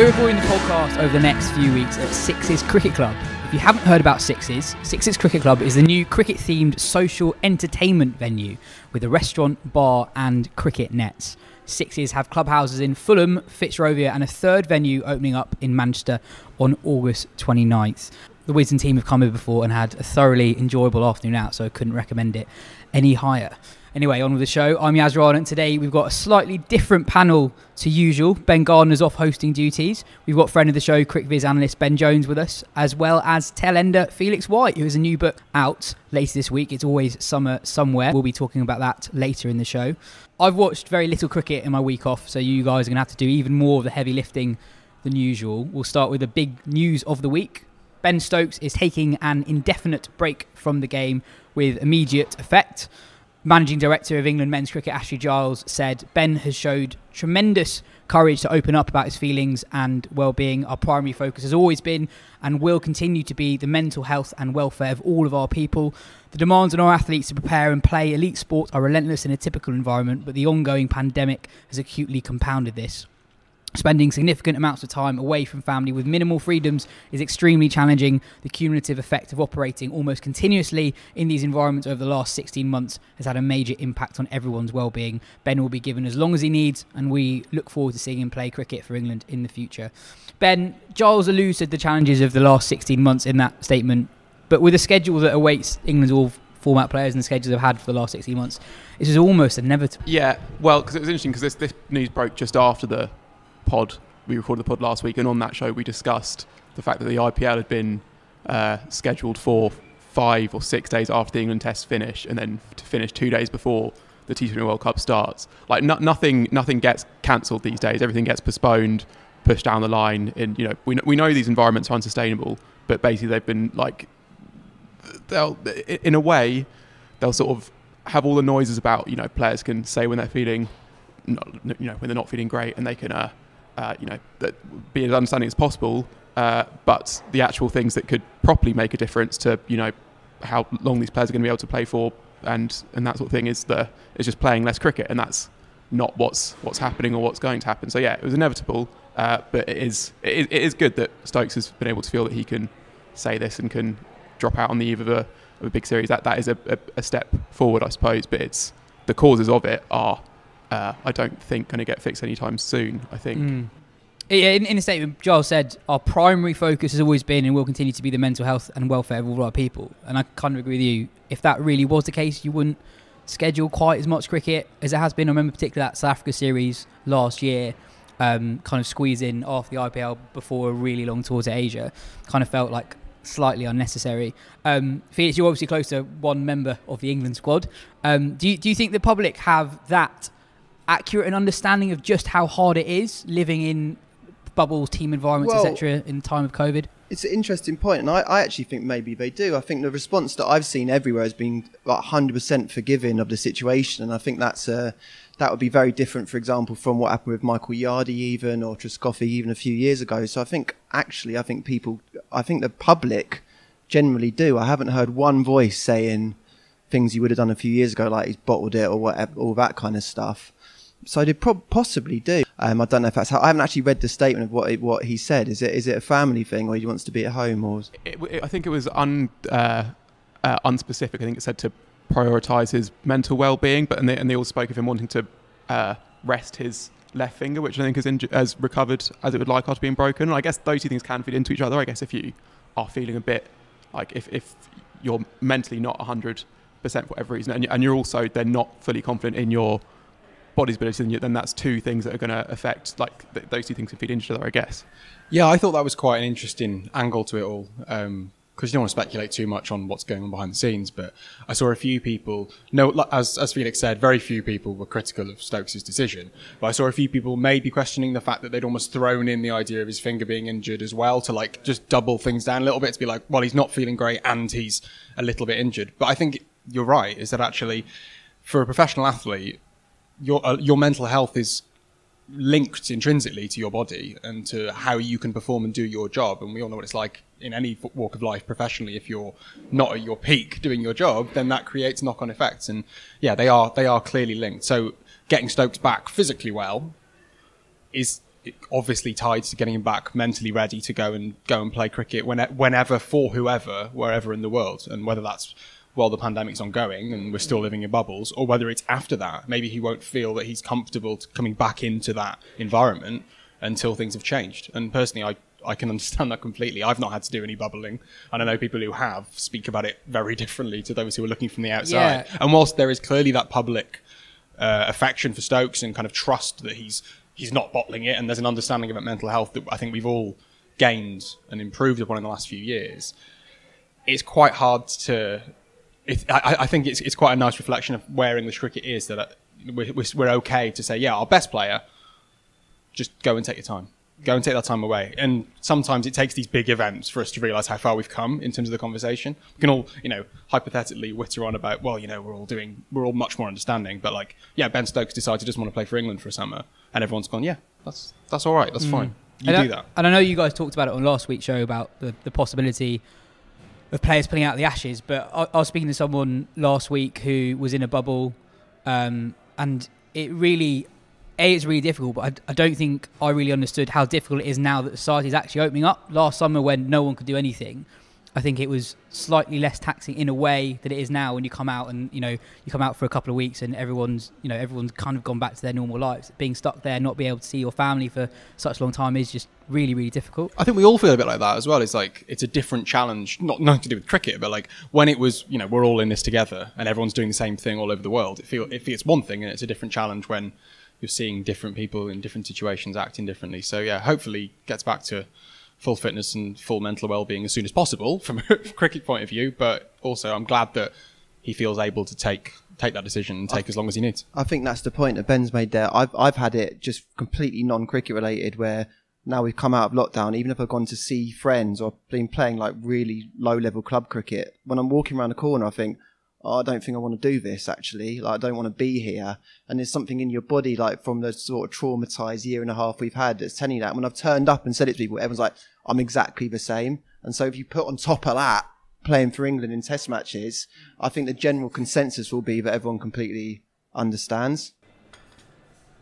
We're recording the podcast over the next few weeks at Sixes Cricket Club. If you haven't heard about Sixes, Sixes Cricket Club is the new cricket themed social entertainment venue with a restaurant, bar, and cricket nets. Sixes have clubhouses in Fulham, Fitzrovia, and a third venue opening up in Manchester on August 29th. The Wisden team have come here before and had a thoroughly enjoyable afternoon out, so I couldn't recommend it any higher. Anyway, on with the show. I'm Yas Rana, and today we've got a slightly different panel to usual. Ben Gardner's off hosting duties. We've got friend of the show, CricViz analyst Ben Jones with us, as well as tail-ender Felix White, who has a new book out later this week. It's always summer somewhere. We'll be talking about that later in the show. I've watched very little cricket in my week off, so you guys are going to have to do even more of the heavy lifting than usual. We'll start with the big news of the week. Ben Stokes is taking an indefinite break from the game with immediate effect. Managing Director of England Men's Cricket Ashley Giles said Ben has showed tremendous courage to open up about his feelings and well-being. Our primary focus has always been and will continue to be the mental health and welfare of all of our people. The demands on our athletes to prepare and play elite sport are relentless in a typical environment, but the ongoing pandemic has acutely compounded this. Spending significant amounts of time away from family with minimal freedoms is extremely challenging. The cumulative effect of operating almost continuously in these environments over the last 16 months has had a major impact on everyone's well-being. Ben will be given as long as he needs, and we look forward to seeing him play cricket for England in the future. Ben, Giles alludes to the challenges of the last 16 months in that statement, but with a schedule that awaits England's all format players and the schedules they've had for the last 16 months, this is almost inevitable. Yeah, well, because it was interesting because this, this news broke just after the pod. We recorded the pod last week, and on that show we discussed the fact that the IPL had been uh, scheduled for five or six days after the England Test finish, and then to finish two days before the T20 World Cup starts. Like no, nothing, nothing gets cancelled these days. Everything gets postponed, pushed down the line. And you know, we we know these environments are unsustainable, but basically they've been like, they'll in a way, they'll sort of have all the noises about you know players can say when they're feeling, you know, when they're not feeling great, and they can. Uh, uh, you know, that be as understanding as possible. Uh, but the actual things that could properly make a difference to you know how long these players are going to be able to play for and and that sort of thing is the is just playing less cricket and that's not what's what's happening or what's going to happen. So yeah, it was inevitable, uh, but it is, it is it is good that Stokes has been able to feel that he can say this and can drop out on the eve of a, of a big series. That that is a, a, a step forward, I suppose. But it's the causes of it are uh, I don't think going to get fixed anytime soon. I think. Mm. In, in a statement, Giles said, Our primary focus has always been and will continue to be the mental health and welfare of all our people. And I kind of agree with you. If that really was the case, you wouldn't schedule quite as much cricket as it has been. I remember particularly that South Africa series last year, um, kind of squeeze in off the IPL before a really long tour to Asia. Kind of felt like slightly unnecessary. Um, Felix, you're obviously close to one member of the England squad. Um, do, you, do you think the public have that accurate an understanding of just how hard it is living in bubbles, team environments, well, etc. in time of COVID? It's an interesting point, and I, I, actually think maybe they do. I think the response that I've seen everywhere has been like 100% forgiving of the situation, and I think that's uh, that would be very different, for example, from what happened with Michael Yardy even or Trescothick even a few years ago. So I think actually, I think people, I think the public generally do. I haven't heard one voice saying things you would have done a few years ago, like he's bottled it or whatever, all that kind of stuff. So they pro- possibly do. Um, I don't know if that's how. I haven't actually read the statement of what it, what he said. Is it is it a family thing, or he wants to be at home, or? It, it, I think it was un, uh, uh, unspecific. I think it said to prioritise his mental well-being, but and they, and they all spoke of him wanting to uh, rest his left finger, which I think has, inju- has recovered as it would like after being broken. And I guess those two things can feed into each other. I guess if you are feeling a bit like if, if you're mentally not 100% for whatever reason, and, and you're also then not fully confident in your body's ability, then that's two things that are going to affect, like, th- those two things can feed into each other, I guess. Yeah, I thought that was quite an interesting angle to it all. Um, because you don't want to speculate too much on what's going on behind the scenes. But I saw a few people, no, as, as Felix said, very few people were critical of Stokes' decision. But I saw a few people maybe questioning the fact that they'd almost thrown in the idea of his finger being injured as well to like just double things down a little bit to be like, well, he's not feeling great and he's a little bit injured. But I think you're right, is that actually for a professional athlete, your uh, your mental health is linked intrinsically to your body and to how you can perform and do your job. And we all know what it's like in any walk of life professionally. If you're not at your peak doing your job, then that creates knock-on effects. And yeah, they are they are clearly linked. So getting Stokes back physically well is obviously tied to getting him back mentally ready to go and go and play cricket when, whenever for whoever, wherever in the world, and whether that's while the pandemic's ongoing and we're still living in bubbles, or whether it's after that. Maybe he won't feel that he's comfortable coming back into that environment until things have changed. And personally, I I can understand that completely. I've not had to do any bubbling, and I know people who have speak about it very differently to those who are looking from the outside. Yeah. And whilst there is clearly that public uh, affection for Stokes and kind of trust that he's he's not bottling it, and there's an understanding about mental health that I think we've all gained and improved upon in the last few years. It's quite hard to. It, I, I think it's it's quite a nice reflection of where English cricket is that uh, we're, we're okay to say, yeah, our best player, just go and take your time go and take that time away. And sometimes it takes these big events for us to realize how far we've come in terms of the conversation. We can all, you know, hypothetically witter on about, well, you know, we're all doing, we're all much more understanding. But like, yeah, Ben Stokes decided he doesn't want to play for England for a summer, and everyone's gone, yeah, that's that's all right, that's mm. fine. You and do I, that. And I know you guys talked about it on last week's show about the, the possibility of players pulling out the Ashes, but I, I was speaking to someone last week who was in a bubble, um, and it really a, it's really difficult, but I, I, don't think I really understood how difficult it is now that society is actually opening up. Last summer, when no one could do anything, I think it was slightly less taxing in a way that it is now when you come out and you know you come out for a couple of weeks and everyone's you know everyone's kind of gone back to their normal lives. Being stuck there, not being able to see your family for such a long time is just really really difficult. I think we all feel a bit like that as well. It's like it's a different challenge, not nothing to do with cricket, but like when it was you know we're all in this together and everyone's doing the same thing all over the world. It feel it feels one thing and it's a different challenge when you're seeing different people in different situations acting differently. So yeah, hopefully gets back to full fitness and full mental well-being as soon as possible from a cricket point of view. But also, I'm glad that he feels able to take take that decision and take I, as long as he needs. I think that's the point that Ben's made there. I've I've had it just completely non-cricket related where now we've come out of lockdown, even if I've gone to see friends or been playing like really low level club cricket, when I'm walking around the corner, I think, oh, I don't think I want to do this actually. Like, I don't want to be here. And there's something in your body, like from the sort of traumatized year and a half we've had, that's telling you that. When I've turned up and said it to people, everyone's like, I'm exactly the same. And so if you put on top of that, playing for England in test matches, I think the general consensus will be that everyone completely understands.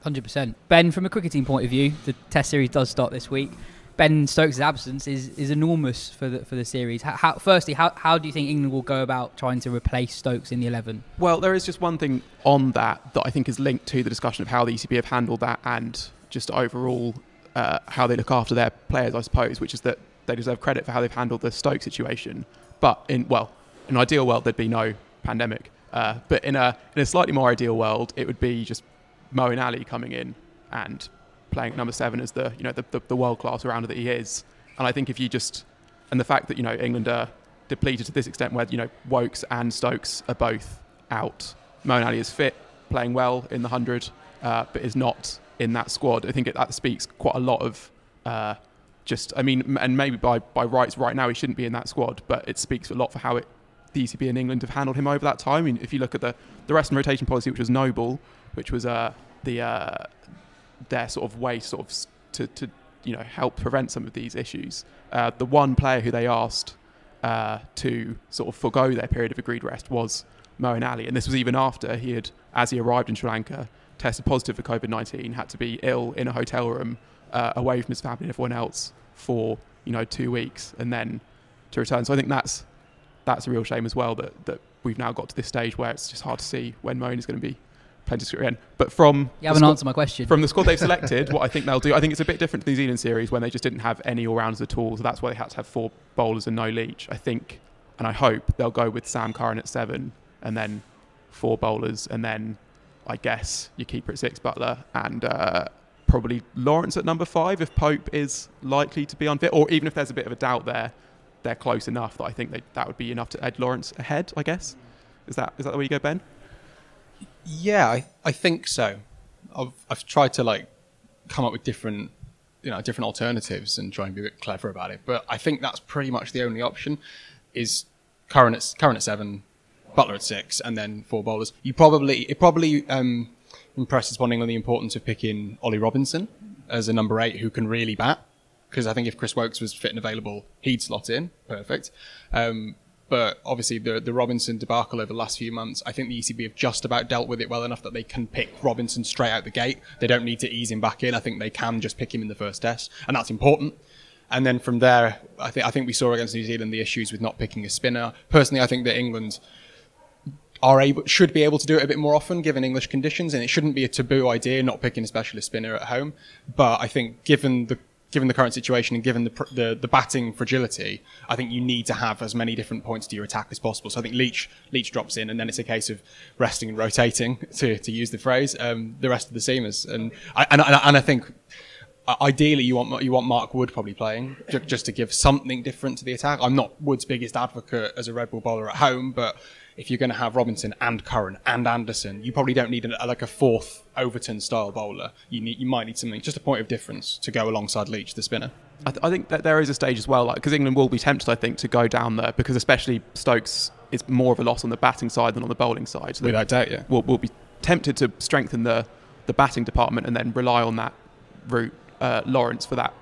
100%. Ben, from a cricketing point of view, the test series does start this week. Ben Stokes' absence is, is enormous for the for the series. How, how, firstly, how, how do you think England will go about trying to replace Stokes in the eleven? Well, there is just one thing on that that I think is linked to the discussion of how the ECB have handled that and just overall uh, how they look after their players, I suppose, which is that they deserve credit for how they've handled the Stoke situation. But in well, in an ideal world, there'd be no pandemic. Uh, but in a in a slightly more ideal world, it would be just Moeen Ali coming in and playing number seven as the you know the, the, the world class rounder that he is. And I think if you just and the fact that you know England are depleted to this extent, where you know Woakes and Stokes are both out, Moeen Ali is fit, playing well in the hundred, uh, but is not in that squad. I think it, that speaks quite a lot of. Uh, just, I mean, and maybe by, by rights, right now he shouldn't be in that squad, but it speaks a lot for how it, the ECB and England have handled him over that time. I mean, if you look at the, the rest and rotation policy, which was noble, which was uh, the uh, their sort of way sort of to, to you know help prevent some of these issues. Uh, the one player who they asked uh, to sort of forego their period of agreed rest was Moeen Ali, and this was even after he had, as he arrived in Sri Lanka, tested positive for COVID nineteen, had to be ill in a hotel room uh, away from his family and everyone else for you know two weeks, and then to return. So I think that's that's a real shame as well that that we've now got to this stage where it's just hard to see when Moeen is going to be plenty to again. But from you haven't answered my question. From the squad they've selected, what I think they'll do, I think it's a bit different to the New Zealand series when they just didn't have any all rounders at all. So that's why they had to have four bowlers and no Leach. I think, and I hope they'll go with Sam Curran at seven, and then four bowlers, and then I guess your keeper at six, Buttler, and uh, probably Lawrence at number five if Pope is likely to be unfit, or even if there's a bit of a doubt there, they're close enough that I think they, that would be enough to Ed Lawrence ahead. I guess is that is that the way you go, Ben? Yeah, I, I think so. I've I've tried to like come up with different you know different alternatives and try and be a bit clever about it. But I think that's pretty much the only option. Is Curran at Curran at seven, Buttler at six, and then four bowlers. You probably it probably um, impresses Bonding on the importance of picking Ollie Robinson as a number eight who can really bat. Because I think if Chris Woakes was fit and available, he'd slot in perfect. Um, But obviously, the the Robinson debacle over the last few months, I think the ECB have just about dealt with it well enough that they can pick Robinson straight out the gate. They don't need to ease him back in. I think they can just pick him in the first test, and that's important. And then from there, I think I think we saw against New Zealand the issues with not picking a spinner. Personally, I think that England are able should be able to do it a bit more often given English conditions, and it shouldn't be a taboo idea not picking a specialist spinner at home. But I think given the given the current situation and given the, the, the batting fragility, I think you need to have as many different points to your attack as possible. So I think Leach Leach drops in, and then it's a case of resting and rotating, to, to use the phrase, um, the rest of the seamers. And I, and, and I think uh, ideally you want you want Mark Wood probably playing just to give something different to the attack. I'm not Wood's biggest advocate as a red ball bowler at home, but if you're going to have Robinson and Curran and Anderson, you probably don't need a, like a fourth Overton style bowler. You need, you might need something, just a point of difference to go alongside Leach, the spinner. I, th- I think that there is a stage as well, like because England will be tempted, I think, to go down there because especially Stokes is more of a loss on the batting side than on the bowling side. So Without doubt, yeah. We'll, we'll be tempted to strengthen the the batting department and then rely on that route uh, Lawrence for that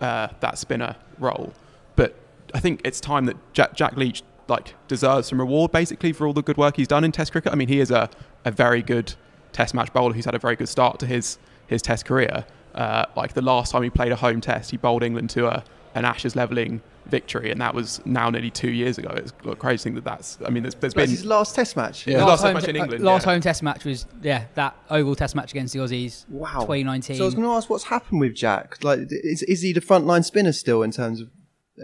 uh, that spinner role. But I think it's time that Jack, Jack Leach like deserves some reward basically for all the good work he's done in Test cricket. I mean, he is a, a very good Test match bowler who's had a very good start to his his Test career. Uh, like the last time he played a home Test, he bowled England to a an Ashes levelling victory, and that was now nearly two years ago. It's crazy thing that that's. I mean, there's, there's that's been his last Test match. Yeah, last, last home match in England. last yeah. home Test match was yeah that Oval Test match against the Aussies. Wow, 2019. So I was going to ask, what's happened with Jack? Like, is is he the frontline spinner still in terms of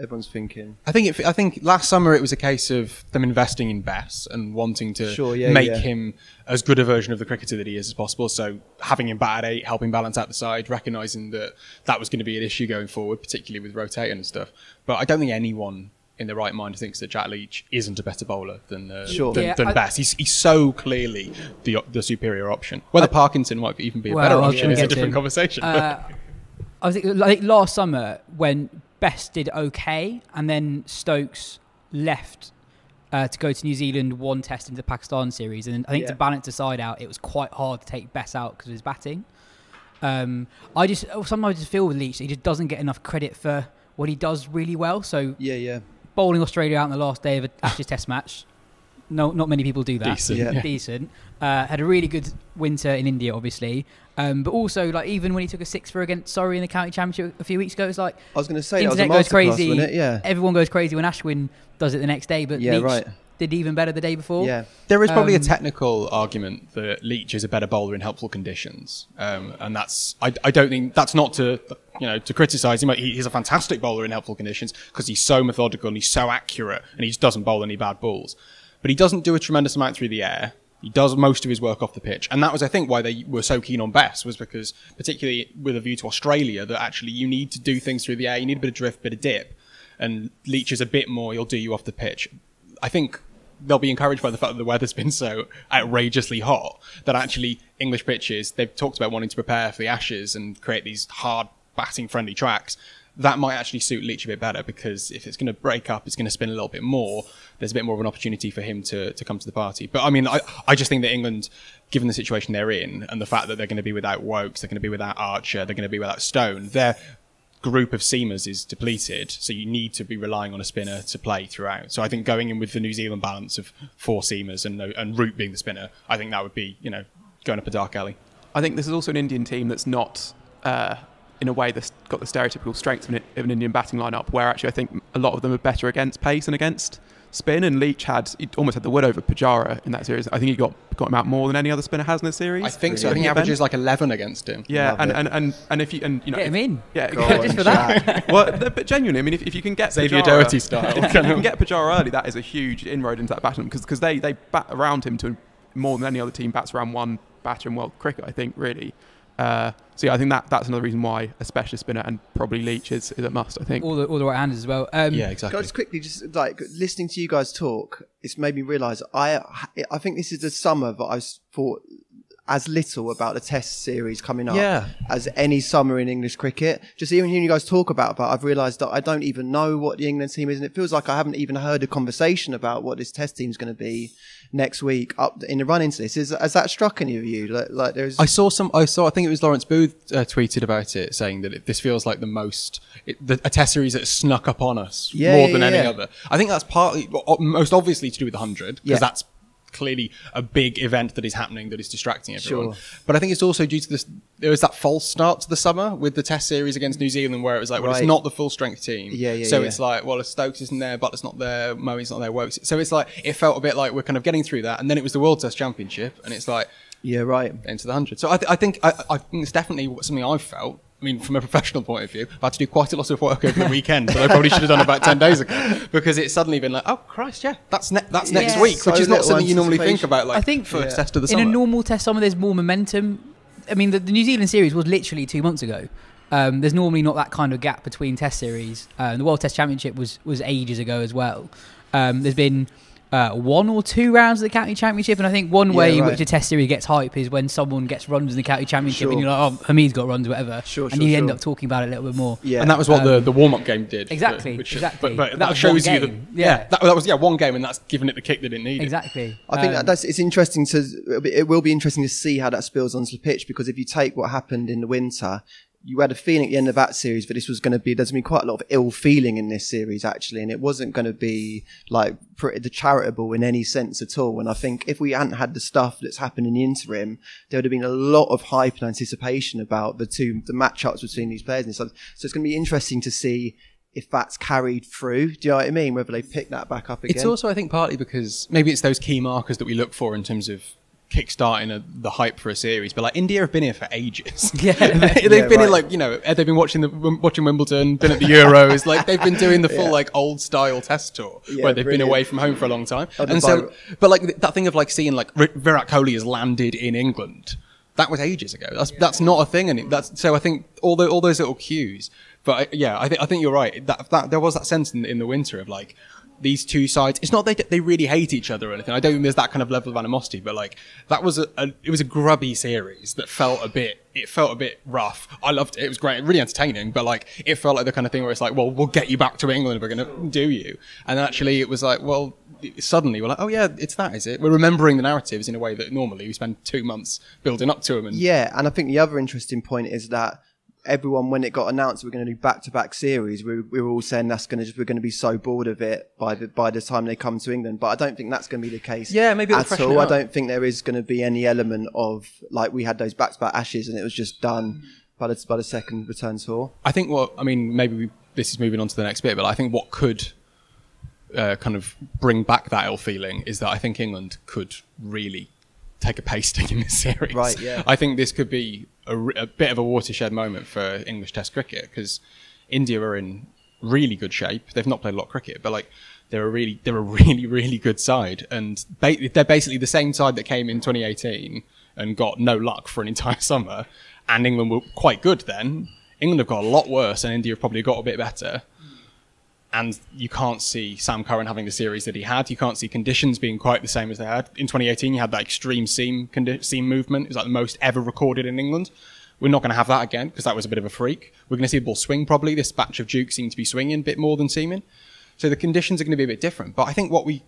everyone's thinking. I think it, I think last summer it was a case of them investing in Bess and wanting to sure, yeah, make yeah. him as good a version of the cricketer that he is as possible. So having him bat at eight, helping balance out the side, recognizing that that was going to be an issue going forward, particularly with rotating and stuff. But I don't think anyone in the right mind thinks that Jack Leach isn't a better bowler than uh, sure. than, Yeah, than I- Bess. He's, he's so clearly the the superior option. Whether Parkinson might even be a Well, better option is a different him. conversation. Uh, I think, I think last summer when Bess did okay, and then Stokes left uh, to go to New Zealand, one test into the Pakistan series, and I think to Yeah. balance the side out, it was quite hard to take Bess out because of his batting. Um, I just sometimes I just feel with Leach he just doesn't get enough credit for what he does really well. So Yeah, yeah. bowling Australia out in the last day of a Ashes Test match. No, not many people do that. Decent. Yeah. yeah. Decent. Uh, had a really good winter in India, obviously. Um, but also, like even when he took a six for against Surrey in the county championship a few weeks ago, it's like I was going to say that was internet goes crazy. wasn't it? Yeah. Everyone goes crazy when Ashwin does it the next day, but Yeah, Leach right. did even better the day before. Yeah. There is probably Um, a technical argument that Leach is a better bowler in helpful conditions, um, and that's I, I don't think that's not to you know to criticise him. He- He's a fantastic bowler in helpful conditions because he's so methodical and he's so accurate, and he just doesn't bowl any bad balls. But he doesn't do a tremendous amount through the air. He does most of his work off the pitch, and that was, I think, why they were so keen on Bess was because, particularly with a view to Australia, that actually you need to do things through the air. You need a bit of drift, a bit of dip, and Leach is a bit more. He'll do you off the pitch. I think they'll be encouraged by the fact that the weather's been so outrageously hot that actually English pitches, they've talked about wanting to prepare for the Ashes and create these hard batting friendly tracks. That might actually suit Leach a bit better because if it's going to break up, it's going to spin a little bit more. There's a bit more of an opportunity for him to, to come to the party. But I mean, I, I just think that England, given the situation they're in and the fact that they're going to be without Woakes, they're going to be without Archer, they're going to be without Stone, their group of seamers is depleted. So you need to be relying on a spinner to play throughout. So I think going in with the New Zealand balance of four seamers and, and Root being the spinner, I think that would be, you know, going up a dark alley. I think this is also an Indian team that's not, uh, in a way, that's got the stereotypical strengths of an, of an Indian batting lineup. Where actually, I think a lot of them are better against pace and against spin. And Leach had he almost had the wood over Pujara in that series. I think he got got him out more than any other spinner has in the series. I think so. I think he at Ben. averages like 11 against him. Yeah, Love and, it. and, and, and if you and you know Get him if- in. yeah, Go just for that. Well, but genuinely, I mean, if, if you can get Xavier Pujara- Doherty style. if you can get Pujara early, that is a huge inroad into that batsman because they they bat around him to more than any other team bats around one batter in world cricket. I think really. Uh, so yeah, I think that that's another reason why a specialist spinner and probably Leach is, is a must. I think. All the all the right handers as well. Um, Yeah, exactly. I just quickly, just like listening to you guys talk, it's made me realise I I think this is the summer that I thought as little about the Test series coming up Yeah. as any summer in English cricket. Just even hearing you guys talk about that, I've realised that I don't even know what the England team is, and it feels like I haven't even heard a conversation about what this Test team is going to be next week up in the run into this. Is has that struck any of you? Like, like there's I saw some. I saw. I think it was Lawrence Booth uh, tweeted about it, saying that it, this feels like the most it, the, a test series that snuck up on us Yeah, more yeah, than any yeah. other. I think that's partly, most obviously, to do with the hundred because that's clearly a big event that is happening that is distracting everyone. Sure. But I think it's also due to this. There was that false start to the summer with the Test series against New Zealand, where it was like, well, Right. it's not the full strength team. Yeah, yeah, So yeah. it's like, well, if Stokes isn't there, Buttler's not there, Murray's not there, Woakes. So it's like it felt a bit like we're kind of getting through that, and then it was the World Test Championship, and it's like yeah, right. into the hundred. So I, th- I think I, I think it's definitely something I've felt. I mean, from a professional point of view, I've had to do quite a lot of work over the weekend that I probably should have done about ten days ago because it's suddenly been like, oh Christ, yeah, that's ne- that's next Yeah. week, So which is not something you normally think about. Like I think first Yeah. test of the in a normal test summer, there's more momentum. I mean, the, the New Zealand series was literally two months ago. Um, there's normally not that kind of gap between test series. Uh, the World Test Championship was was ages ago as well. Um, there's been uh, one or two rounds of the county championship, and I think one Yeah, way in which a test series gets hype is when someone gets runs in the county championship, and you're like, "Oh, Hameed's got runs, whatever," Sure, and sure, you end up talking about it a little bit more. Yeah, and that was what the, Um, the warm up game did. Exactly, Which- exactly. But, but That that, shows you that yeah, Yeah. that, that was yeah one game, and that's given it the kick that it needed. Exactly. I think Um, that that's it's interesting to it'll be- it will be interesting to see how that spills onto the pitch because if you take what happened in the winter, you had a feeling at the end of that series that this was going to be There's been quite a lot of ill feeling in this series actually, and it wasn't going to be like pretty the charitable in any sense at all. And I think if we hadn't had the stuff that's happened in the interim, there would have been a lot of hype and anticipation about the two the matchups between these players. And so, so it's going to be interesting to see. If that's carried through, do you know what I mean? Whether they pick that back up again. It's also, I think, partly because maybe it's those key markers that we look for in terms of kickstarting a, the hype for a series. But like India have been here for ages. Yeah. they've Yeah, been in like you know they've been watching the watching Wimbledon, been at the Euros. like they've been doing the full Yeah. like old style test tour Yeah, where they've been away from home for a long time. Oh, and so, Byron- but like that thing of like seeing like Virat Kohli has landed in England. That was ages ago. That's that's not a thing, and that's so. I think all the all those little cues. But I, yeah, I think I think you're right. That that there was that sense in, in the winter of like these two sides. It's not they they really hate each other or anything. I don't think there's that kind of level of animosity. But like that was a, a it was a grubby series that felt a bit. It felt a bit rough. I loved it. It was great, really entertaining. But like it felt like the kind of thing where it's like, well, we'll get you back to England. We're gonna do you. And actually, it was like, well. Suddenly, we're like, oh yeah, it's that, is it? We're remembering the narratives in a way that normally we spend two months building up to them. And Yeah, and I think the other interesting point is that everyone, when it got announced, we're going to do back-to-back series. We, we were all saying that's going to just we're going to be so bored of it by the by the time they come to England. But I don't think that's going to be the case. Yeah, maybe at all. I don't think there is going to be any element of like we had those back-to-back Ashes and it was just done by the by the second return tour. I think what I mean, maybe we, this is moving on to the next bit, but I think what could uh, kind of bring back that ill feeling is that I think England could really take a pasting in this series. Right, yeah. I think this could be a bit of a watershed moment for English Test cricket because India are in really good shape. They've not played a lot of cricket, but like they're a really they're a really really good side, and ba- they're basically the same side that came in 2018 and got no luck for an entire summer. And England were quite good then. England have got a lot worse, and India have probably got a bit better and you can't see Sam Curran having the series that he had. You can't see conditions being quite the same as they had in 2018. You had that extreme seam seam movement. It was like the most ever recorded in England. We're not going to have that again because that was a bit of a freak. We're going to see the ball swing probably. This batch of Duke seemed to be swinging a bit more than seaming. So the conditions are going to be a bit different. But I think what we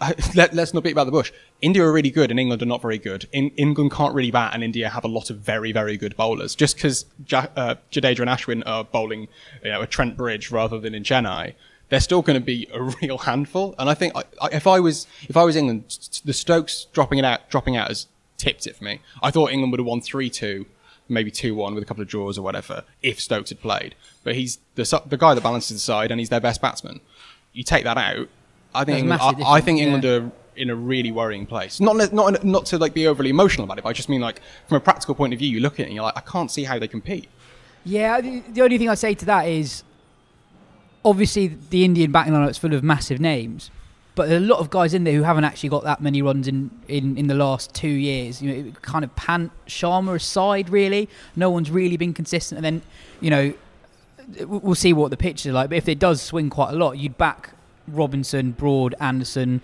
let, us not beat about the bush. India are really good and England are not very good. In, England can't really bat and India have a lot of very, very good bowlers. Just because ja, uh, Jadeja and Ashwin are bowling you know, a Trent Bridge rather than in Chennai, they're still going to be a real handful. And I think I, I, if I was if I was England, the Stokes dropping it out dropping out has tipped it for me. I thought England would have won three two. Maybe two one with a couple of draws or whatever if Stokes had played, but he's the the guy that balances the side and he's their best batsman. You take that out, I think England, I, I think England are in a really worrying place. Not not not to like be overly emotional about it, but I just mean like from a practical point of view, you look at it and you're like, I can't see how they compete. Yeah, the, the only thing I'd say to that is obviously the Indian batting lineup is full of massive names, but there are a lot of guys in there who haven't actually got that many runs in, in, in the last two years. You know, kind of Pant Sharma aside, really, no one's really been consistent. And then, you know, we'll see what the pitch is like. But if it does swing quite a lot, you'd back Robinson, Broad, Anderson,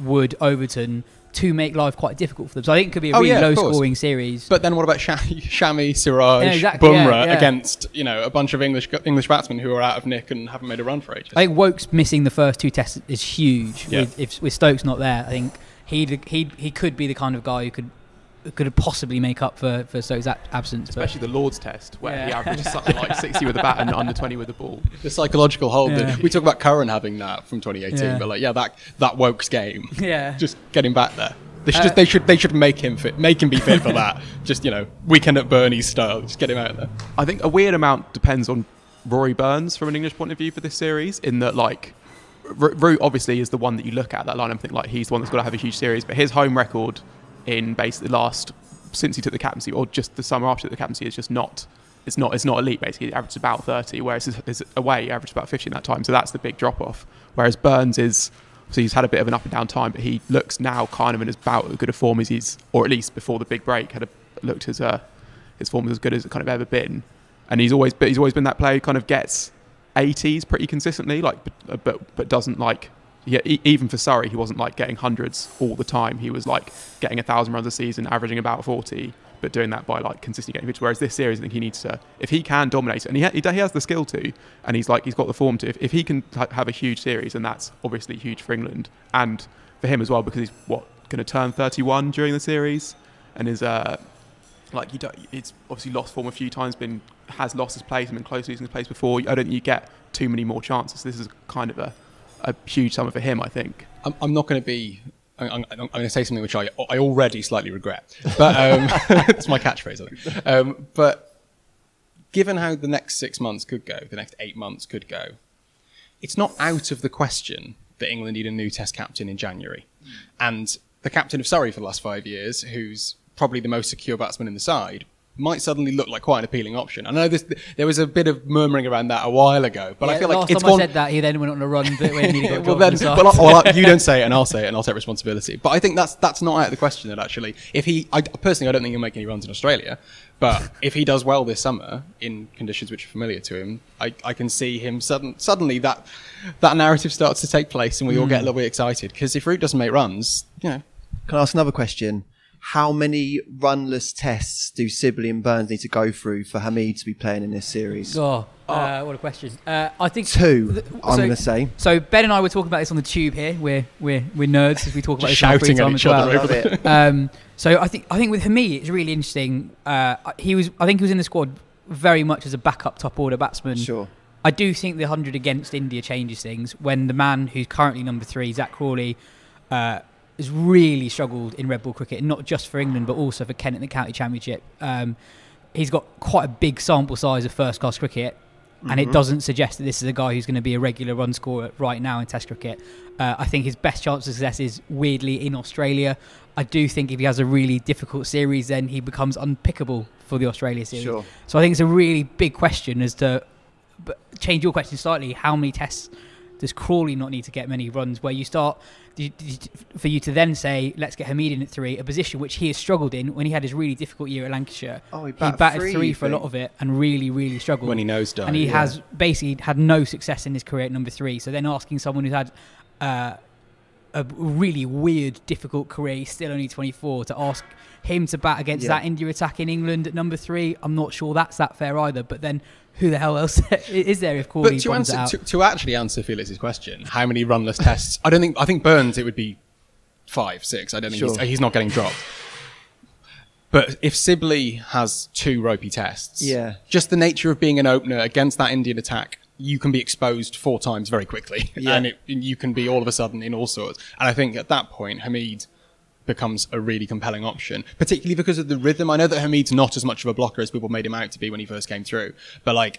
Wood, Overton to make life quite difficult for them. So I think it could be a Oh, really yeah, low scoring series. But then what about Sha- Shami, Siraj, Yeah, exactly, Bumrah yeah. against you know a bunch of English English batsmen who are out of nick and haven't made a run for ages? I think Woakes missing the first two tests is huge. With, if with Stokes not there, I think he he he could be the kind of guy who could could possibly make up for for Stokes' a- absence. but- Especially the Lord's Test, where he Yeah. averages something like 60 with the bat and under 20 with the ball. The psychological hold. Yeah. that- We talk about Curran having that from 2018, Yeah. but like, yeah, that that Woakes game, yeah, just get him back there. They should Uh, just, they should they should make him fit, make him be fit for that. Just you know, weekend at Bernie's style. Just get him out there. I think a weird amount depends on Rory Burns from an English point of view for this series, in that like Root obviously is the one that you look at that line and think like he's the one that's got to have a huge series, but his home record in basically last since he took the captaincy or just the summer after the captaincy is just not. It's not. It's not elite. Basically, he averaged about thirty, whereas his, his away averaged about fifty in that time. So that's the big drop off. Whereas Burns is, so he's had a bit of an up and down time, but he looks now kind of in as about as good a form as he's, or at least before the big break, had a, looked as uh, his form was as good as it kind of ever been. And he's always, but he's always been that player who kind of gets 80s pretty consistently, like, but but, but doesn't like. Yeah, e- even for Surrey, he wasn't like getting hundreds all the time. He was like getting a thousand runs a season, averaging about 40, but doing that by like consistently getting pitch. Whereas this series, I think he needs to, if he can dominate and he, ha- he, has the skill to, and he's like he's got the form to. If, if he can ha- have a huge series, and that's obviously huge for England and for him as well, because he's what going to turn 31 during the series, and is uh like you don't. It's obviously lost form a few times, been has lost his place and been close to losing his place before. I don't think you get too many more chances. This is kind of a, a huge summer for him, I think. I'm, I'm not going to be. I'm, I'm, I'm going to say something which I I already slightly regret, but um, it's my catchphrase. I think. Um, but given how the next six months could go, the next eight months could go, it's not out of the question that England need a new Test captain in January, and the captain of Surrey for the last five years, who's probably the most secure batsman in the side. Might suddenly look like quite an appealing option. I know this, there was a bit of murmuring around that a while ago, but I feel like last it's time gone, I said that, he then went on a run, but when he got well, then, from well, I- well, I- you don't say it, and I'll say it, and I'll take responsibility. But I think that's that's not out of the question. That actually, if he, I, personally, I don't think he'll make any runs in Australia. But if he does well this summer in conditions which are familiar to him, I, I can see him sudden, suddenly that that narrative starts to take place, and we all get a Hmm. little bit excited because if Root doesn't make runs, you know, Can I ask another question? How many runless tests do Sibley and Burns need to go through for Hameed to be playing in this series? Oh, uh, what a question. Uh, I think Two, th- I'm so- going to say. So Ben and I were talking about this on the tube here. We're we're we're nerds as we talk about Just this in our free shouting at each other well. over um, so I think I think with Hameed it's really interesting. Uh, he was I think he was in the squad very much as a backup top order batsman. Sure. I do think the hundred against India changes things when the man who's currently number three, Zak Crawley, uh, has really struggled in red ball cricket, not just for England but also for Kent in the county championship. Um, he's got quite a big sample size of first class cricket. And it doesn't suggest that this is a guy who's going to be a regular run scorer right now in Test cricket. Uh, I think his best chance of success is weirdly in Australia. I do think if he has a really difficult series, then he becomes unpickable for the Australia series. Sure. So I think it's a really big question as to but change your question slightly. How many tests does Crawley not need to get many runs? Where you start do you- do you- for you to then say, let's get Hameed in at three, a position which he has struggled in when he had his really difficult year at Lancashire. Oh, he He batted batted three, three, for a lot of it and really, really struggled. when he knows dive. and he yeah. has basically had no success in his career at number three. So then asking someone who's had uh, a really weird, difficult career, he's still only 24, to ask him to bat against Yeah. that India attack in England at number three, I'm not sure that's that fair either. But then who the hell else is there if Crawley But to answer out? to, to actually answer Felix's question, how many runless tests? I don't think. I think Burns it would be five, six. I don't think Sure. he's, he's not getting dropped. But if Sibley has two ropey tests, Yeah. just the nature of being an opener against that Indian attack, you can be exposed four times very quickly, Yeah. and it, you can be all of a sudden in all sorts. And I think at that point, Hameed becomes a really compelling option, particularly because of the rhythm. I know that Hameed's not as much of a blocker as people made him out to be when he first came through, but like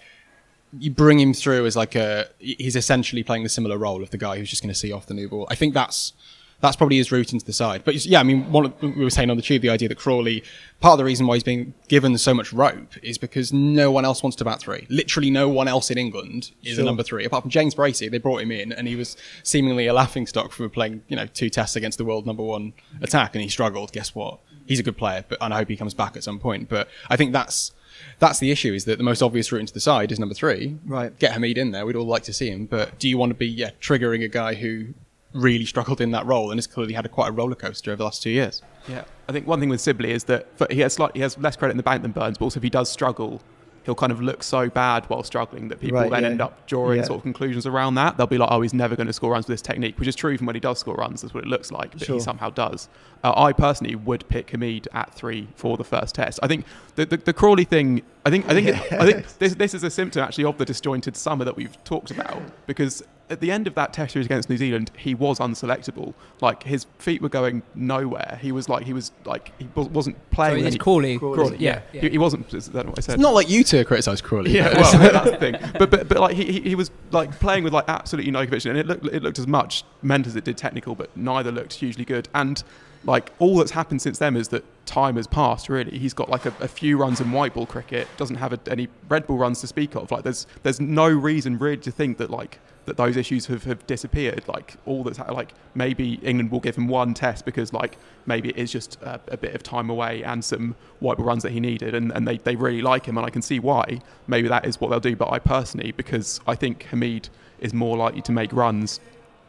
you bring him through as like a he's essentially playing the similar role of the guy who's just going to see off the new ball. I think that's that's probably his route into the side. But yeah, I mean, one of, we were saying on the tube the idea that Crawley part of the reason why he's being given so much rope is because no one else wants to bat three. Literally, no one else in England is a number three apart from James Bracey. They brought him in, and he was seemingly a laughing stock for playing you know two tests against the world number one attack, and he struggled. Guess what? He's a good player, but and I hope he comes back at some point. But I think that's that's the issue is that the most obvious route into the side is number three. Right. Get Hameed in there. We'd all like to see him, but do you want to be yeah triggering a guy who really struggled in that role and has clearly had a quite a roller coaster over the last two years? Yeah, I think one thing with Sibley is that for, he has slightly he has less credit in the bank than Burns, but also if he does struggle he'll kind of look so bad while struggling that people Right, then yeah. end up drawing Yeah. sort of conclusions around that. They'll be like, oh, he's never going to score runs with this technique, which is true even when he does score runs. That's what it looks like, but Sure. he somehow does. Uh, I personally would pick Hameed at three for the first test. I think the the, the Crawley thing. I think I think it, I think this this is a symptom actually of the disjointed summer that we've talked about because at the end of that test series against New Zealand, he was unselectable. Like his feet were going nowhere. He was like he was like he wa- wasn't playing. Sorry, with it's any- Crawley. Crawley, yeah. yeah. He, he wasn't. Is that what I said? It's not like you to criticise Crawley. Yeah, well, that's the thing. But, but but like he, he he was like playing with like absolutely no conviction, and it looked it looked as much meant as it did technical, but neither looked hugely good. And like all that's happened since then is that time has passed. Really, he's got like a, a few runs in white ball cricket, doesn't have a, any red ball runs to speak of. Like there's there's no reason really to think that like that those issues have, have disappeared. Like all that's like maybe England will give him one test because like maybe it is just a, a bit of time away and some white runs that he needed, and, and they, they really like him, and I can see why. Maybe that is what they'll do. But I personally, because I think Hameed is more likely to make runs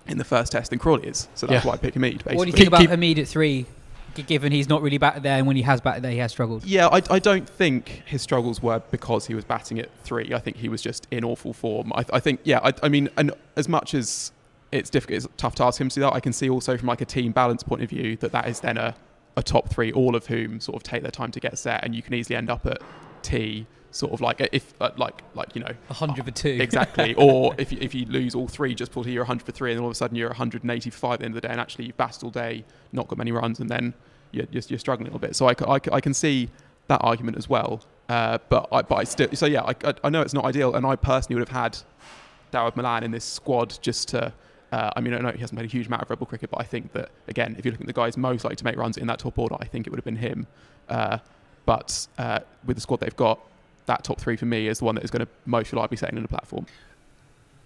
in the first test than Crawley is, so that's Yeah. why I pick Hameed. Basically. What do you think Keep- about keep- Hameed at three, g- given he's not really batted there, and when he has batted there, he has struggled? Yeah, I, I don't think his struggles were because he was batting at three. I think he was just in awful form. I, I think, yeah, I, I mean, and as much as it's difficult, it's tough to ask him to do that, I can see also from like a team balance point of view that that is then a, a top three, all of whom sort of take their time to get set, and you can easily end up at T, sort of like if uh, like like you know A hundred for two. exactly. or if you, if you lose all three, just put you're 100 for three, and then all of a sudden you're 185 at the end of the day, and actually you've batted all day, not got many runs, and then you're, you're, you're struggling a little bit. So I I can see that argument as well. Uh, but I, but I still, so yeah, I, I, I know it's not ideal, and I personally would have had Dawid Malan in this squad just to. Uh, I mean, I know he hasn't played a huge amount of red ball cricket, but I think that again, if you're looking at the guys most likely to make runs in that top order, I think it would have been him. Uh, but uh, with the squad they've got, that top three for me is the one that is going to most reliably be setting in the platform.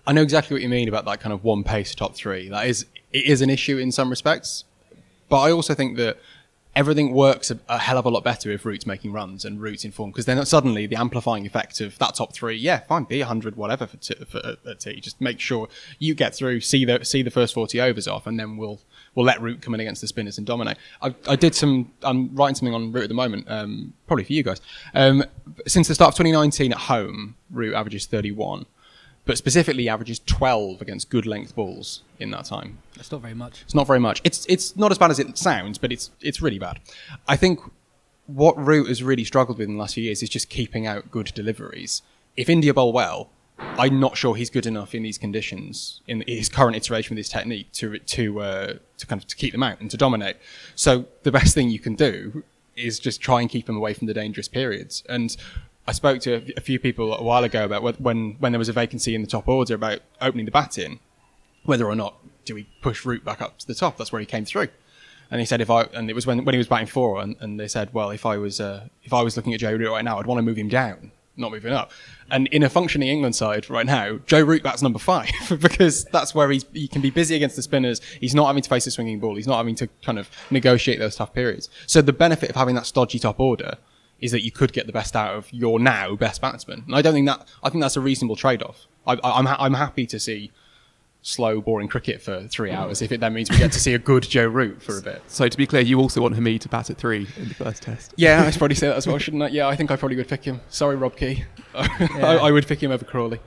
I know exactly what you mean about that kind of one pace top three. That is, it is an issue in some respects, but I also think that everything works a, a hell of a lot better if Root's making runs and Root's in form because then suddenly the amplifying effect of that top three, yeah, fine, be hundred whatever for, t- for a T. Just make sure you get through, see the see the first forty overs off, and then we'll we'll let Root come in against the spinners and dominate. I, I did some. I'm writing something on Root at the moment, um, probably for you guys. Um, since the start of 2019 at home, Root averages 31 but specifically averages 12 against good length balls in that time. That's not very much. It's not very much. It's it's not as bad as it sounds, but it's it's really bad. I think what Root has really struggled with in the last few years is just keeping out good deliveries. If India bowl well, I'm not sure he's good enough in these conditions in his current iteration with his technique to to uh, to kind of to keep them out and to dominate. So the best thing you can do is just try and keep him away from the dangerous periods. And I spoke to a- a few people a while ago about when when there was a vacancy in the top order about opening the bat in whether or not do we push Root back up to the top. That's where he came through. And he said, if I and it was when, when he was batting four, and, and they said, well, if I was uh, if I was looking at Joe Root right now, I'd want to move him down, not moving up. And in a functioning England side right now, Joe Root bats number five because that's where he's he can be busy against the spinners. He's not having to face a swinging ball. He's not having to kind of negotiate those tough periods. So the benefit of having that stodgy top order is that you could get the best out of your now best batsman. And I don't think that I think that's a reasonable trade off. I, I, I'm ha- I'm happy to see slow, boring cricket for three hours if it then means we get to see a good Joe Root for a bit. So to be clear, you also want Hameed to bat at three in the first test. Yeah, I should probably say that as well, shouldn't I? Yeah, I think I probably would pick him. Sorry, Rob Key. I, I would pick him over Crawley.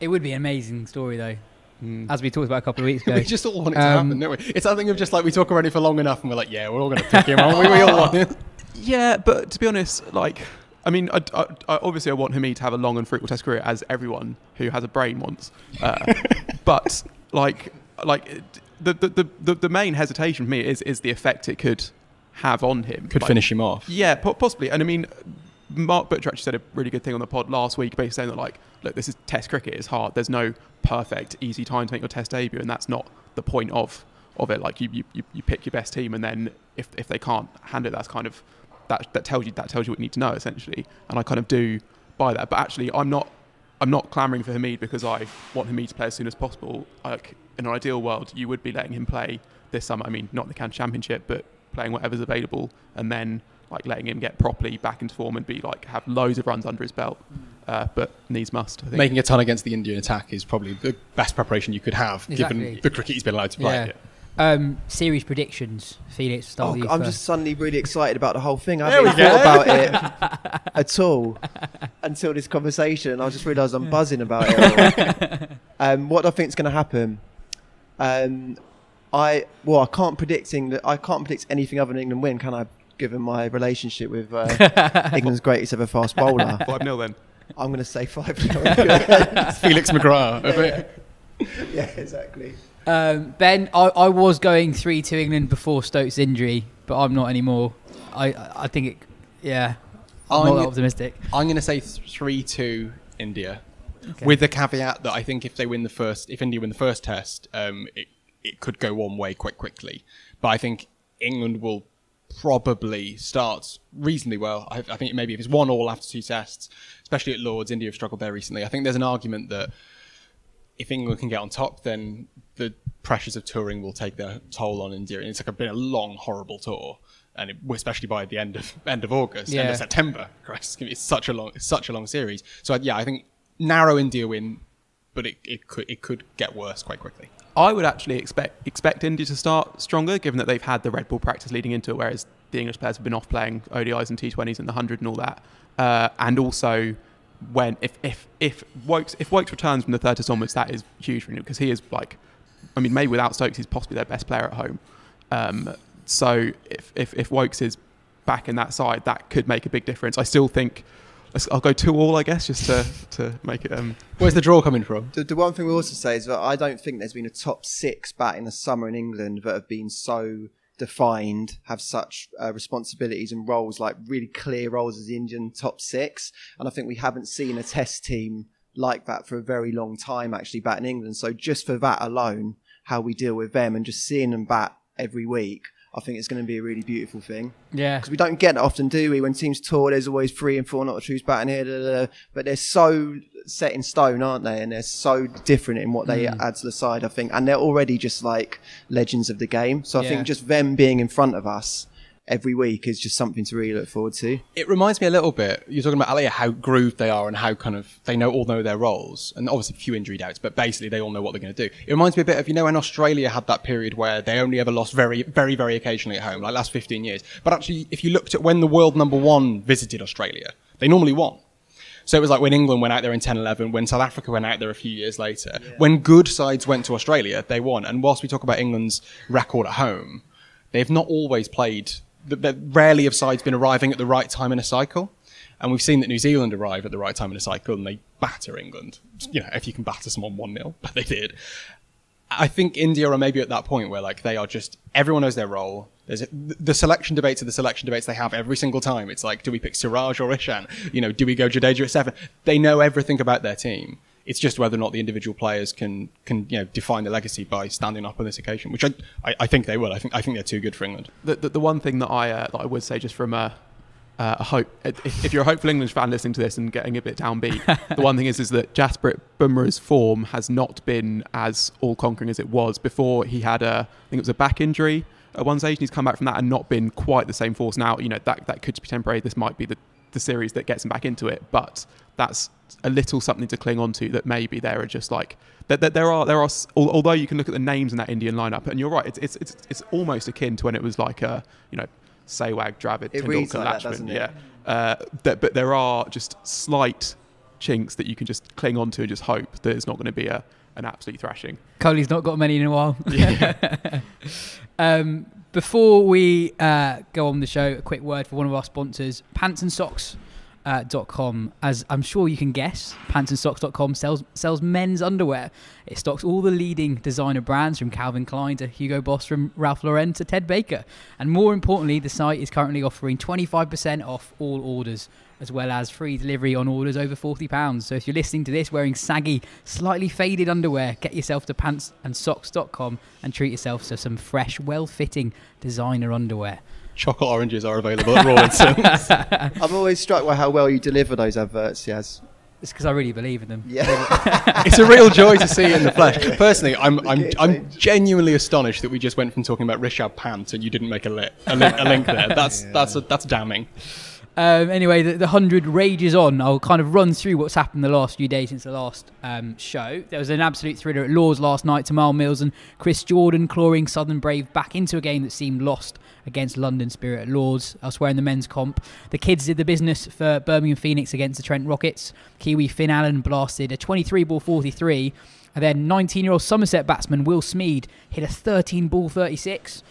It would be an amazing story, though, Mm. as we talked about a couple of weeks ago. we just all want it to Um, happen, don't we? It's that thing of just like we talk about it for long enough and we're like, yeah, we're all going to pick him, aren't we? We all want it. Yeah, but to be honest, like, I mean, I, I, I, obviously I want Hameed to have a long and fruitful test career, as everyone who has a brain wants. Uh, but like, like the, the, the, the, main hesitation for me is is the effect it could have on him. Could Like, finish him off. Yeah, po- possibly. And I mean, Mark Butcher actually said a really good thing on the pod last week, basically saying that like, look, this is Test cricket. It's hard. There's no perfect, easy time to make your Test debut, and that's not the point of of it. Like you, you, you, you pick your best team, and then if if they can't handle it, that's kind of that that tells you that tells you what you need to know essentially. And I kind of do buy that. But actually, I'm not. I'm not clamoring for Hameed because I want Hameed to play as soon as possible. Like in an ideal world, you would be letting him play this summer. I mean, not the Can Championship, but playing whatever's available, and then like letting him get properly back into form and be like have loads of runs under his belt. Uh, but needs must. I think. Making a ton against the Indian attack is probably the best preparation you could have, Exactly. given the cricket he's been allowed to play. Yeah. Um, series predictions, Felix. Start Oh, with you I'm first. just suddenly really excited about the whole thing. I There haven't we thought about it at all until this conversation. I just realised I'm buzzing about it. um, what do I think is going to happen? Um, I well, I can't predicting that. I can't predict anything other than England win. Can I? Given my relationship with uh, England's greatest ever fast bowler, 5 0 then. I'm going to say five. Felix McGrath. a bit. yeah, exactly. Um, ben, I, I was going three to England before Stokes' injury, but I'm not anymore. I I think it. Yeah, I'm, I'm- not optimistic. I'm going to say three two India, Okay. with the caveat that I think if they win the first, if India win the first test, um, it it could go one way quite quickly. But I think England will probably start reasonably well. I, I think maybe if it's one all after two tests, especially at Lords, India have struggled there recently. I think there's an argument that if England can get on top, then the pressures of touring will take their toll on India. And it's like a, been a long, horrible tour, and it, especially by the end of end of August, end of September. Christ, it's, gonna be- it's such a long, it's such a long series. So yeah, I think narrow India win, but it, it could it could get worse quite quickly. I would actually expect expect India to start stronger, given that they've had the red ball practice leading into it, whereas the English players have been off playing ODIs and T20s and the hundred and all that. Uh, and also, when if if if Woakes if Woakes returns from the third test onwards, that is huge for him because he is like, I mean, maybe without Stokes, he's possibly their best player at home. Um, so if if if Woakes is back in that side, that could make a big difference. I still think. I'll go two all, I guess, just to, to make it. Um, Where's the draw coming from? The, the one thing we also say is that I don't think there's been a top six bat in the summer in England that have been so defined, have such uh, responsibilities and roles, like really clear roles as the Indian top six. And I think we haven't seen a test team like that for a very long time, actually, bat in England. So just for that alone, how we deal with them and just seeing them bat every week, I think it's going to be a really beautiful thing Yeah, because we don't get that often, do we? When teams tour, there's always three and four not the truth batting here, da, da, da. but they're so set in stone, aren't they? And they're so different in what they mm. add to the side, I think. And they're already just like legends of the game. So I Yeah. think just them being in front of us every week is just something to really look forward to. It reminds me a little bit. You're talking about Alia, how grooved they are and how kind of they know all know their roles, and obviously a few injury doubts, but basically they all know what they're going to do. It reminds me a bit of you know when Australia had that period where they only ever lost very, very, very occasionally at home, like last 15 years. But actually, if you looked at when the world number one visited Australia, they normally won. So it was like when England went out there in 10 11, when South Africa went out there a few years later. When good sides went to Australia, they won. And whilst we talk about England's record at home, they've not always played, th- th- rarely have sides been arriving at the right time in a cycle. And we've seen that New Zealand arrive at the right time in a cycle and they batter England. You know, if you can batter someone 1 0, but they did. I think India are maybe at that point where like they are just everyone knows their role. There's a, the selection debates are the selection debates they have every single time. It's like, do we pick Siraj or Ishant? You know, do we go Jadeja at seven? They know everything about their team. It's just whether or not the individual players can can you know define the legacy by standing up on this occasion, which I I, I think they will. I think I think they're too good for England. the, the, the one thing that I uh, that I would say just from a, uh, a hope if, if you're a hopeful English fan listening to this and getting a bit downbeat, the one thing is is that Jasprit Bumrah's form has not been as all conquering as it was before. He had a I think it was a back injury at one stage, and he's come back from that and not been quite the same force. Now you know that that could be temporary. This might be the the series that gets him back into it, but that's a little something to cling on to that maybe there are just like that, that there are there are although you can look at the names in that Indian lineup and you're right it's it's it's, it's almost akin to when it was like a you know Sehwag, Dravid, It Tendulkar, reads like that, Laxman, doesn't it? yeah uh, that, but there are just slight chinks that you can just cling on to and just hope that it's not going to be a an absolute thrashing Kohli's not got many in a while. um, before we uh, go on the show, a quick word for one of our sponsors, Pants and. Uh. As I'm sure you can guess, pantsandsocks.com sells sells men's underwear. It stocks all the leading designer brands from Calvin Klein to Hugo Boss from Ralph Lauren to Ted Baker. And more importantly, the site is currently offering 25% off all orders, as well as free delivery on orders over £40. So if you're listening to this wearing saggy, slightly faded underwear, get yourself to pantsandsocks.com and treat yourself to some fresh, well-fitting designer underwear. Chocolate oranges are available at Rawlinson's. I'm always struck by how well you deliver those adverts, Yes. It's because I really believe in them. Yeah. it's a real joy to see it in the flesh. Personally, I'm I'm I'm genuinely astonished that we just went from talking about Rishabh Pant and you didn't make a, li- a, link, a link there. That's that's a, that's damning. Um, anyway, the, the 100 rages on. I'll kind of run through what's happened the last few days since the last um, show. There was an absolute thriller at Lords last night. Tymal Mills and Chris Jordan clawing Southern Brave back into a game that seemed lost against London Spirit at Lords. Elsewhere in the men's comp, the kids did the business for Birmingham Phoenix against the Trent Rockets. Kiwi Finn Allen blasted a 23 ball 43. And then 19 year old Somerset batsman Will Smeed hit a 13 ball 36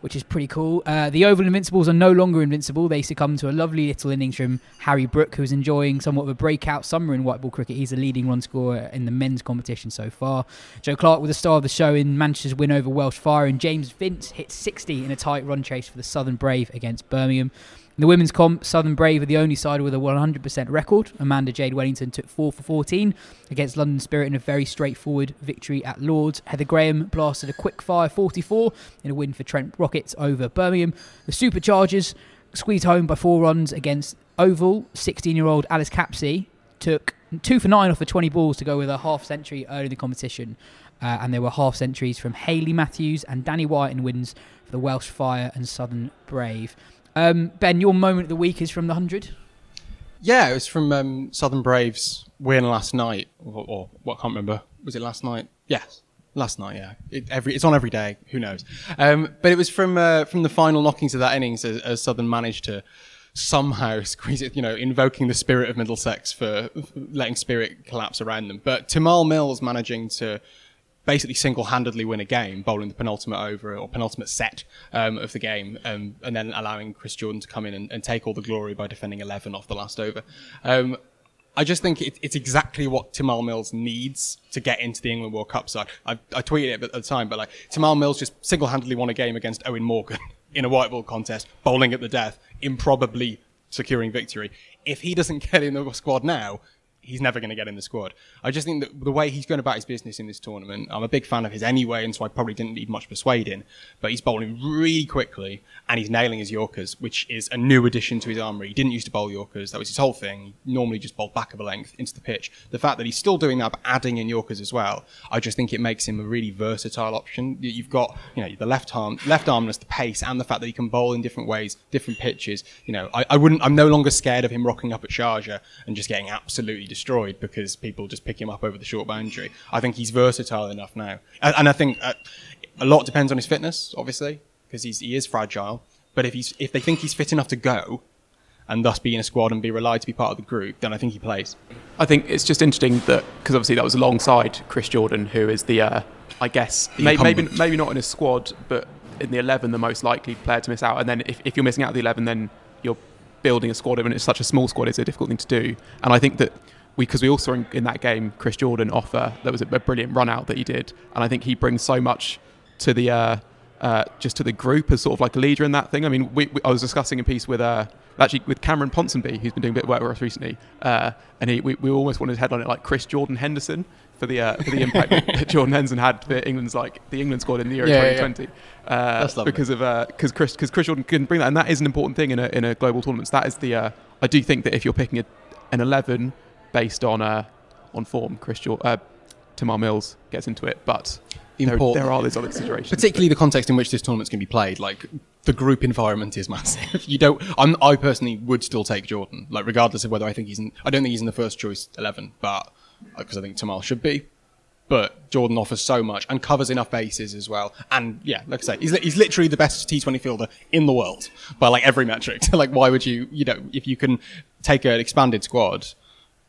which is pretty cool. Uh, the Oval Invincibles are no longer invincible. They succumb to a lovely little innings from Harry Brook, who's enjoying somewhat of a breakout summer in white ball cricket. He's the leading run scorer in the men's competition so far. Joe Clark was the star of the show in Manchester's win over Welsh Fire, and James Vince hit 60 in a tight run chase for the Southern Brave against Birmingham. In the women's comp, Southern Brave are the only side with a 100% record. Amanda Jade Wellington took 4 for 14 against London Spirit in a very straightforward victory at Lords. Heather Graham blasted a quick fire 44 in a win for Trent Rockets over Birmingham. The Superchargers squeezed home by four runs against Oval. 16 year old Alice Capsey took 2 for 9 off the 20 balls to go with a half century early in the competition. Uh, and there were half centuries from Hayley Matthews and Danni Wyatt in wins for the Welsh Fire and Southern Brave. Um, ben, your moment of the week is from the 100? Yeah, it was from um, Southern Braves win last night, or, or what? I can't remember. Was it last night? Yes, last night. Yeah, it, every it's on every day. Who knows? Um, but it was from uh, from the final knockings of that innings as, as, Southern managed to somehow squeeze it. You know, invoking the spirit of Middlesex for letting spirit collapse around them. But Tymal Mills managing to basically single-handedly win a game, bowling the penultimate over or penultimate set um, of the game, um, and then allowing Chris Jordan to come in and, and, take all the glory by defending 11 off the last over. Um, I just think it, it's exactly what Tymal Mills needs to get into the England World Cup side. I, I tweeted it at the time, but like Tymal Mills just single-handedly won a game against Eoin Morgan in a white ball contest, bowling at the death, improbably securing victory. If he doesn't get in the squad now, he's never going to get in the squad. I just think that the way he's going about his business in this tournament, I'm a big fan of his anyway, and so I probably didn't need much persuading. But he's bowling really quickly, and he's nailing his Yorkers, which is a new addition to his armoury. He didn't used to bowl Yorkers; that was his whole thing. He normally just bowled back of a length into the pitch. The fact that he's still doing that, but adding in Yorkers as well, I just think it makes him a really versatile option. You've got, you know, the left arm, left armness, the pace, and the fact that he can bowl in different ways, different pitches. You know, I, I wouldn't. I'm no longer scared of him rocking up at Sharjah and just getting absolutely destroyed because people just pick him up over the short boundary. I think he's versatile enough now, and, and I think uh, a lot depends on his fitness, obviously, because he's he is fragile. But if he's if they think he's fit enough to go, and thus be in a squad and be relied to be part of the group, then I think he plays. I think it's just interesting that because obviously that was alongside Chris Jordan, who is the uh, I guess may, maybe maybe not in a squad, but in the eleven, the most likely player to miss out. And then if, if you're missing out of the eleven, then you're building a squad, and it's such a small squad, it's a difficult thing to do. And I think that because we, we, also in, in, that game Chris Jordan offer that was a, a, brilliant run out that he did, and I think he brings so much to the uh, uh, just to the group as sort of like a leader in that thing. I mean, we, we, I was discussing a piece with uh, actually with Cameron Ponsonby, who's been doing a bit of work with us recently, uh, and he, we, we almost wanted to headline it like Chris Jordan Henderson for the uh, for the impact that Jordan Henderson had for England's like the England squad in the Euro yeah, 2020. Yeah. Uh, That's lovely. because of because Chris because Chris Jordan can bring that, and that is an important thing in a in a global tournament. So that is the I do think that if you're picking a, an 11 based on uh, on form. Chris George, uh, Tymal Mills gets into it, but there, there, are these other considerations, Particularly the context in which this tournament's going to be played. Like the group environment is massive. you don't. I'm, i personally would still take Jordan, like regardless of whether I think he's in. I don't think he's in the first choice eleven, but because uh, I think Tymal should be. But Jordan offers so much and covers enough bases as well. And yeah, like I say, he's, he's literally the best T20 fielder in the world by like every metric. like, why would you, you know, if you can take an expanded squad,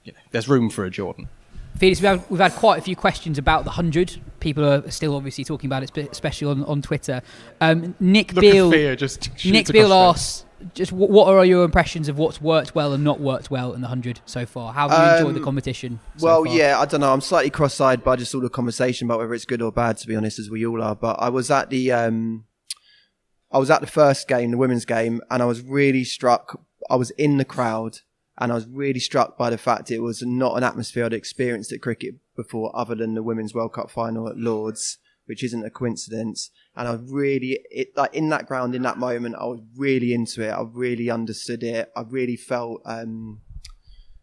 you know, there's room for a Jordan. Felix, we've had, we've had quite a few questions about the 100. People are still obviously talking about it, especially on, on Twitter. Um, Nick Look Beale, fear just Nick Beale asks, just what are your impressions of what's worked well and not worked well in the 100 so far? How have you um, enjoyed the um, competition? So well, far? yeah, I don't know. I'm slightly cross eyed by just all the conversation about whether it's good or bad, to be honest, as we all are. But I was at the. Um, I was at the first game, the women's game, and I was really struck. I was in the crowd and I was really struck by the fact it was not an atmosphere I'd experienced at cricket before, other than the Women's World Cup final at Lords, which isn't a coincidence. And I really, it, like in that ground, in that moment, I was really into it. I really understood it. I really felt um,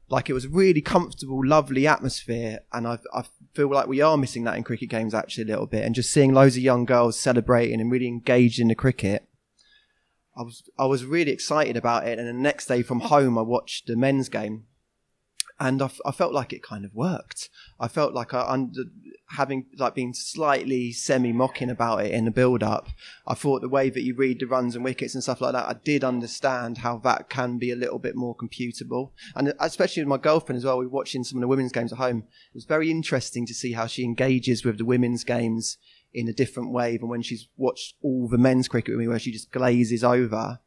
like it was a really comfortable, lovely atmosphere. And I, I feel like we are missing that in cricket games actually a little bit. And just seeing loads of young girls celebrating and really engaged in the cricket I was I was really excited about it, and the next day from home I watched the men's game, and I, f- I felt like it kind of worked. I felt like I under having like been slightly semi mocking about it in the build up. I thought the way that you read the runs and wickets and stuff like that, I did understand how that can be a little bit more computable, and especially with my girlfriend as well. We were watching some of the women's games at home. It was very interesting to see how she engages with the women's games in a different way than when she's watched all the men's cricket with me, where she just glazes over.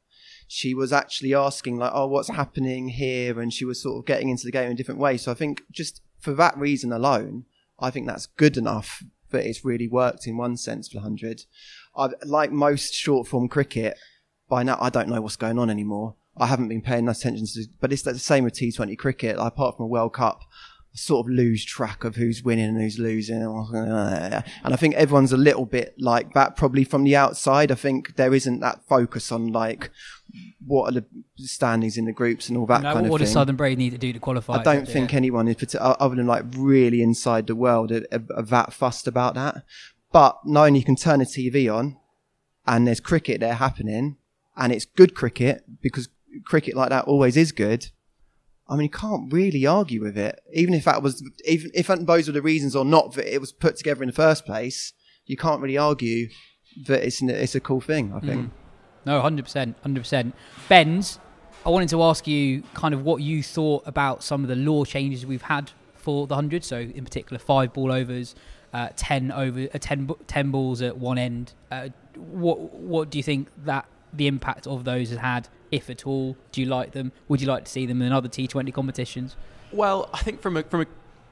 She was actually asking like, "Oh, what's happening here?" and she was sort of getting into the game in a different way. So I think just for that reason alone, I think that's good enough that it's really worked in one sense for hundred. I like most short form cricket. By now, I don't know what's going on anymore. I haven't been paying enough attention to, but it's the same with T20 cricket. Like, apart from a World Cup, sort of lose track of who's winning and who's losing. And I think everyone's a little bit like that probably from the outside. I think there isn't that focus on like what are the standings in the groups and all that No, kind of thing. what does Southern Brave need to do to qualify? I don't Yeah. think anyone is other than like really inside the world are, are, that fussed about that. But knowing you can turn a TV on and there's cricket there happening and it's good cricket because cricket like that always is good. I mean, you can't really argue with it. Even if that was, even if those were the reasons or not that it was put together in the first place, you can't really argue that it's an, it's a cool thing. I think. No, hundred percent, hundred percent. Benz, I wanted to ask you kind of what you thought about some of the law changes we've had for the hundred. So, in particular, five ball overs, uh, ten over, uh, 10, 10 balls at one end. Uh, what what do you think that the impact of those has had, if at all? Do you like them? Would you like to see them in other T Twenty competitions? Well, I think from a from a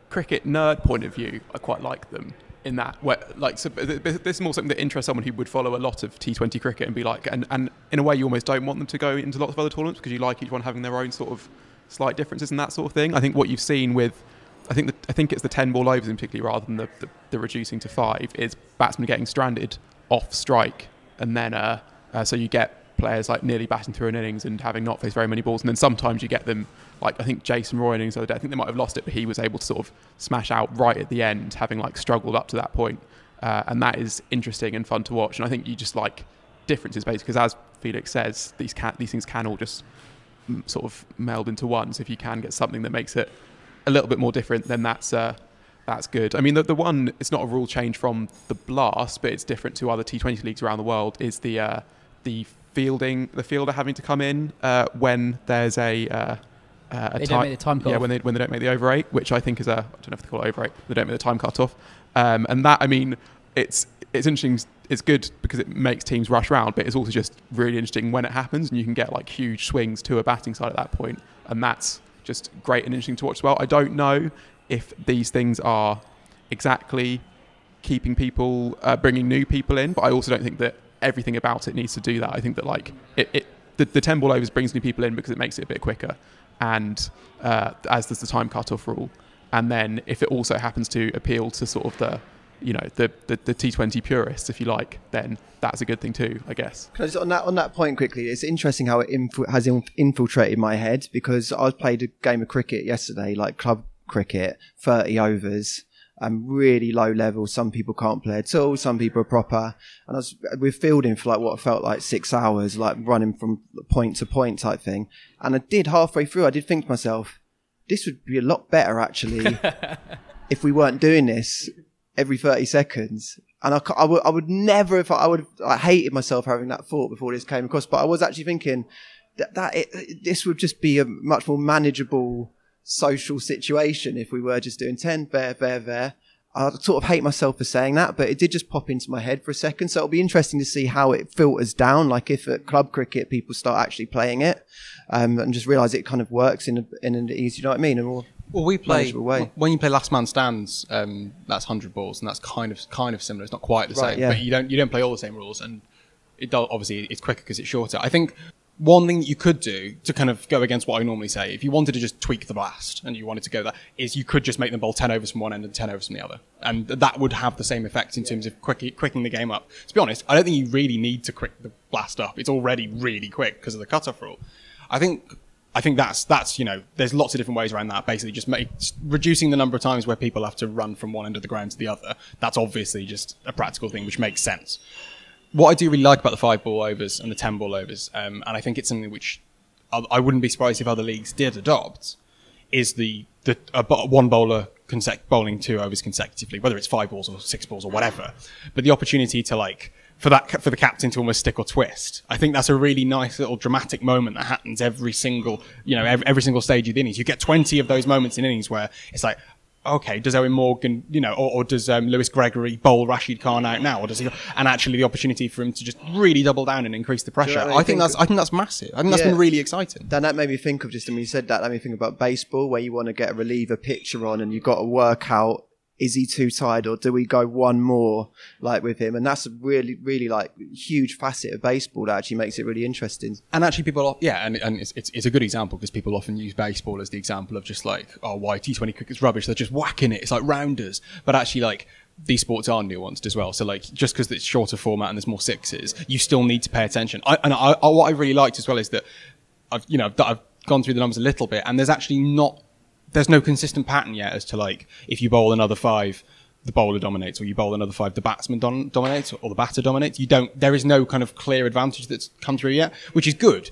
cricket nerd point of view, I quite like them in that way. Like, so th- th- this is more something that interests someone who would follow a lot of T20 cricket and be like, and, and in a way, you almost don't want them to go into lots of other tournaments because you like each one having their own sort of slight differences and that sort of thing. I think what you've seen with I think the, I think it's the ten ball overs in particular rather than the, the, the reducing to five is batsmen getting stranded off strike and then uh, uh, so you get players like nearly batting through an innings and having not faced very many balls and then sometimes you get them like I think Jason Roy innings the other day I think they might have lost it but he was able to sort of smash out right at the end having like struggled up to that point uh, and that is interesting and fun to watch and I think you just like differences basically because as Felix says these can these things can all just mm, sort of meld into one so if you can get something that makes it a little bit more different, then that's uh, that's good. I mean, the, the one it's not a rule change from the blast, but it's different to other T20 leagues around the world. Is the uh, the fielding the fielder having to come in uh, when there's a uh, uh, a They don't make the time cut-off. when they when they don't make the over eight, which I think is a I don't know if they call it over eight. They don't make the time cut off, um, and that I mean it's it's interesting. It's good because it makes teams rush round, but it's also just really interesting when it happens, and you can get like huge swings to a batting side at that point, and that's just great and interesting to watch as well. I don't know if these things are exactly keeping people, uh, bringing new people in, but I also don't think that everything about it needs to do that. I think that like it, it the, the ten ball overs brings new people in because it makes it a bit quicker, and uh, as does the time cut off rule. And then if it also happens to appeal to sort of the you know the, the, the T20 purists, if you like, then that's a good thing too, I guess. Just, on that on that point quickly, it's interesting how it inf- has inf- infiltrated my head because I played a game of cricket yesterday, like club cricket, thirty overs, um, really low level. Some people can't play at all. Some people are proper, and I was we're fielding for like what felt like six hours, like running from point to point type thing. And I did halfway through, I did think to myself, this would be a lot better actually if we weren't doing this every 30 seconds. And I, I, would, I would never, have, I, I would, I hated myself having that thought before this came across, but I was actually thinking that, that it, this would just be a much more manageable social situation if we were just doing 10 there, there, there. I sort of hate myself for saying that, but it did just pop into my head for a second. So it'll be interesting to see how it filters down. Like if at club cricket people start actually playing it, um, and just realize it kind of works in a, in an easy, you know what I mean? A more Well, we play way. when you play last man stands. Um, that's hundred balls, and that's kind of kind of similar. It's not quite the Right, same, yeah. but you don't you don't play all the same rules, and it does, obviously it's quicker because it's shorter. I think one thing that you could do to kind of go against what I normally say, if you wanted to just tweak the blast and you wanted to go that, is you could just make them bowl ten overs from one end and ten overs from the other, and that would have the same effect in terms of quick, quicking the game up. To be honest, I don't think you really need to quick the blast up. It's already really quick because of the cutoff rule. I think I think that's that's you know there's lots of different ways around that. Basically, just make, reducing the number of times where people have to run from one end of the ground to the other. That's obviously just a practical thing which makes sense. What I do really like about the five ball overs and the ten ball overs, um, and I think it's something which I, wouldn't be surprised if other leagues did adopt, is the the uh, one bowler consec- bowling two overs consecutively, whether it's five balls or six balls or whatever. But the opportunity to like for that for the captain to almost stick or twist. I think that's a really nice little dramatic moment that happens every single you know every, every single stage of the innings. You get twenty of those moments in innings where it's like. Okay, does Eoin Morgan, you know, or, or does um, Lewis Gregory bowl Rashid Khan out now, or does he? And actually, the opportunity for him to just really double down and increase the pressure. what I I think think that's, I think that's massive. I think that's been really exciting. Dan, that made me think of just, I mean, you said that, that made me think about baseball, where you want to get a reliever pitcher on and you've got to work out, is he too tired or do we go one more, like with him? And that's a really, really like huge facet of baseball that actually makes it really interesting. And actually, people, yeah, and, and it's, it's, it's a good example because people often use baseball as the example of just like, oh, why T20 cricket's rubbish. They're just whacking it. It's like rounders. But actually, like, these sports are nuanced as well. So, like, just because it's shorter format and there's more sixes, you still need to pay attention. I, and I, I, what I really liked as well is that I've, you know, that I've gone through the numbers a little bit, and there's actually not, there's no consistent pattern yet as to like, if you bowl another five, the bowler dominates, or you bowl another five, the batsman don- dominates, or the batter dominates. You don't, there is no kind of clear advantage that's come through yet, which is good.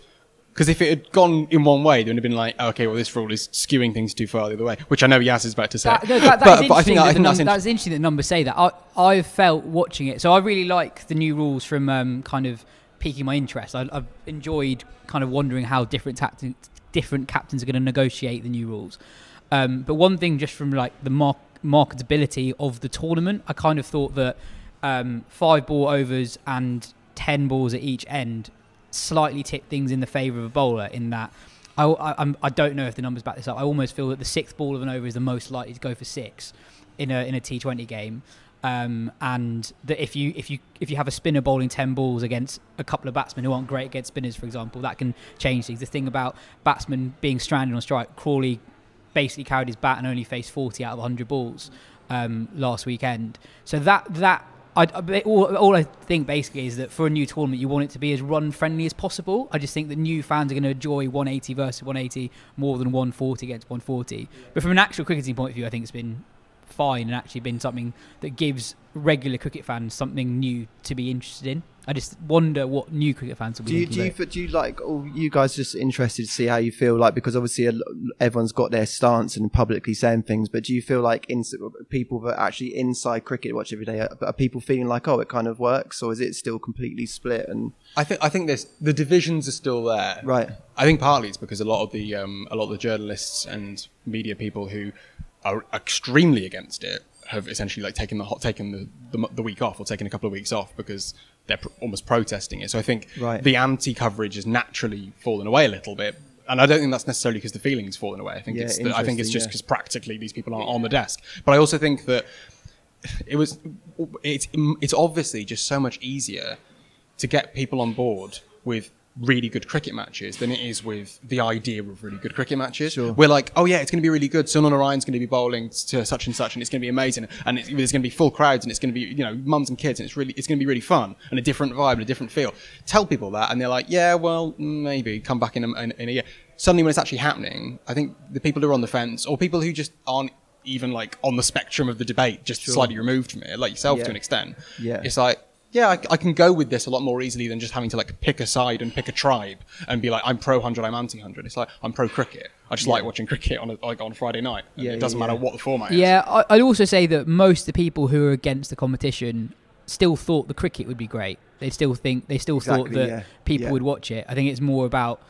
Because if it had gone in one way, then it'd have been like, okay, well, this rule is skewing things too far the other way, which I know Yas is about to say. That, no, that, that but, but I think, that I the think that's that's interesting that numbers say that. I I've felt watching it, so I really like the new rules from um, kind of piquing my interest. I, I've enjoyed kind of wondering how different tacti- different captains are going to negotiate the new rules. Um, but one thing, just from like the mark- marketability of the tournament, I kind of thought that um, five ball overs and ten balls at each end slightly tipped things in the favour of a bowler. In that, I, I, I don't know if the numbers back this up. I almost feel that the sixth ball of an over is the most likely to go for six in a in a T20 game. Um, and that if you if you if you have a spinner bowling ten balls against a couple of batsmen who aren't great against spinners, for example, that can change things. The thing about batsmen being stranded on strike, Crawley basically carried his bat and only faced 40 out of 100 balls um, last weekend. So that that I, all, all I think basically is that for a new tournament, you want it to be as run friendly as possible. I just think that new fans are going to enjoy 180 versus 180 more than 140 against 140. But from an actual cricketing point of view, I think it's been fine and actually been something that gives regular cricket fans something new to be interested in. I just wonder what new cricket fans will be Do you, do you, do you like, all you guys just interested to see how you feel like, because obviously a everyone's got their stance and publicly saying things, but do you feel like ins- people that actually inside cricket watch every day, are, are people feeling like, oh, it kind of works, or is it still completely split? And I think I think there's the divisions are still there. Right. I think partly it's because a lot of the um, a lot of the journalists and media people who are extremely against it have essentially like taken the hot taken the, the the week off or taken a couple of weeks off because they're pr- almost protesting it. So I think Right. the anti coverage has naturally fallen away a little bit. And I don't think that's necessarily because the feeling's fallen away. I think Yeah, it's the, I think it's just yeah. because practically these people aren't on the desk. But I also think that it was it's it's obviously just so much easier to get people on board with really good cricket matches than it is with the idea of really good cricket matches. Sure. We're like, oh yeah, it's going to be really good. Sunil Narayan's going to be bowling to such and such, and it's going to be amazing. And it's, there's going to be full crowds, and it's going to be you know mums and kids, and it's really it's going to be really fun and a different vibe and a different feel. Tell people that, and they're like, yeah, well, maybe come back in a, in, in a year. Suddenly, when it's actually happening, I think the people who are on the fence, or people who just aren't even like on the spectrum of the debate, just slightly removed from it, like yourself Yeah. to an extent. Yeah. It's like, yeah, I, I can go with this a lot more easily than just having to like pick a side and pick a tribe and be like, I'm pro hundred, I'm anti hundred. It's like I'm pro cricket. I just like watching cricket on a, like on Friday night. Yeah, it doesn't yeah, matter yeah. what the format is. Yeah, I, I'd also say that most of the people who are against the competition still thought the cricket would be great. They still think they still thought that yeah, people yeah. would watch it. I think it's more about.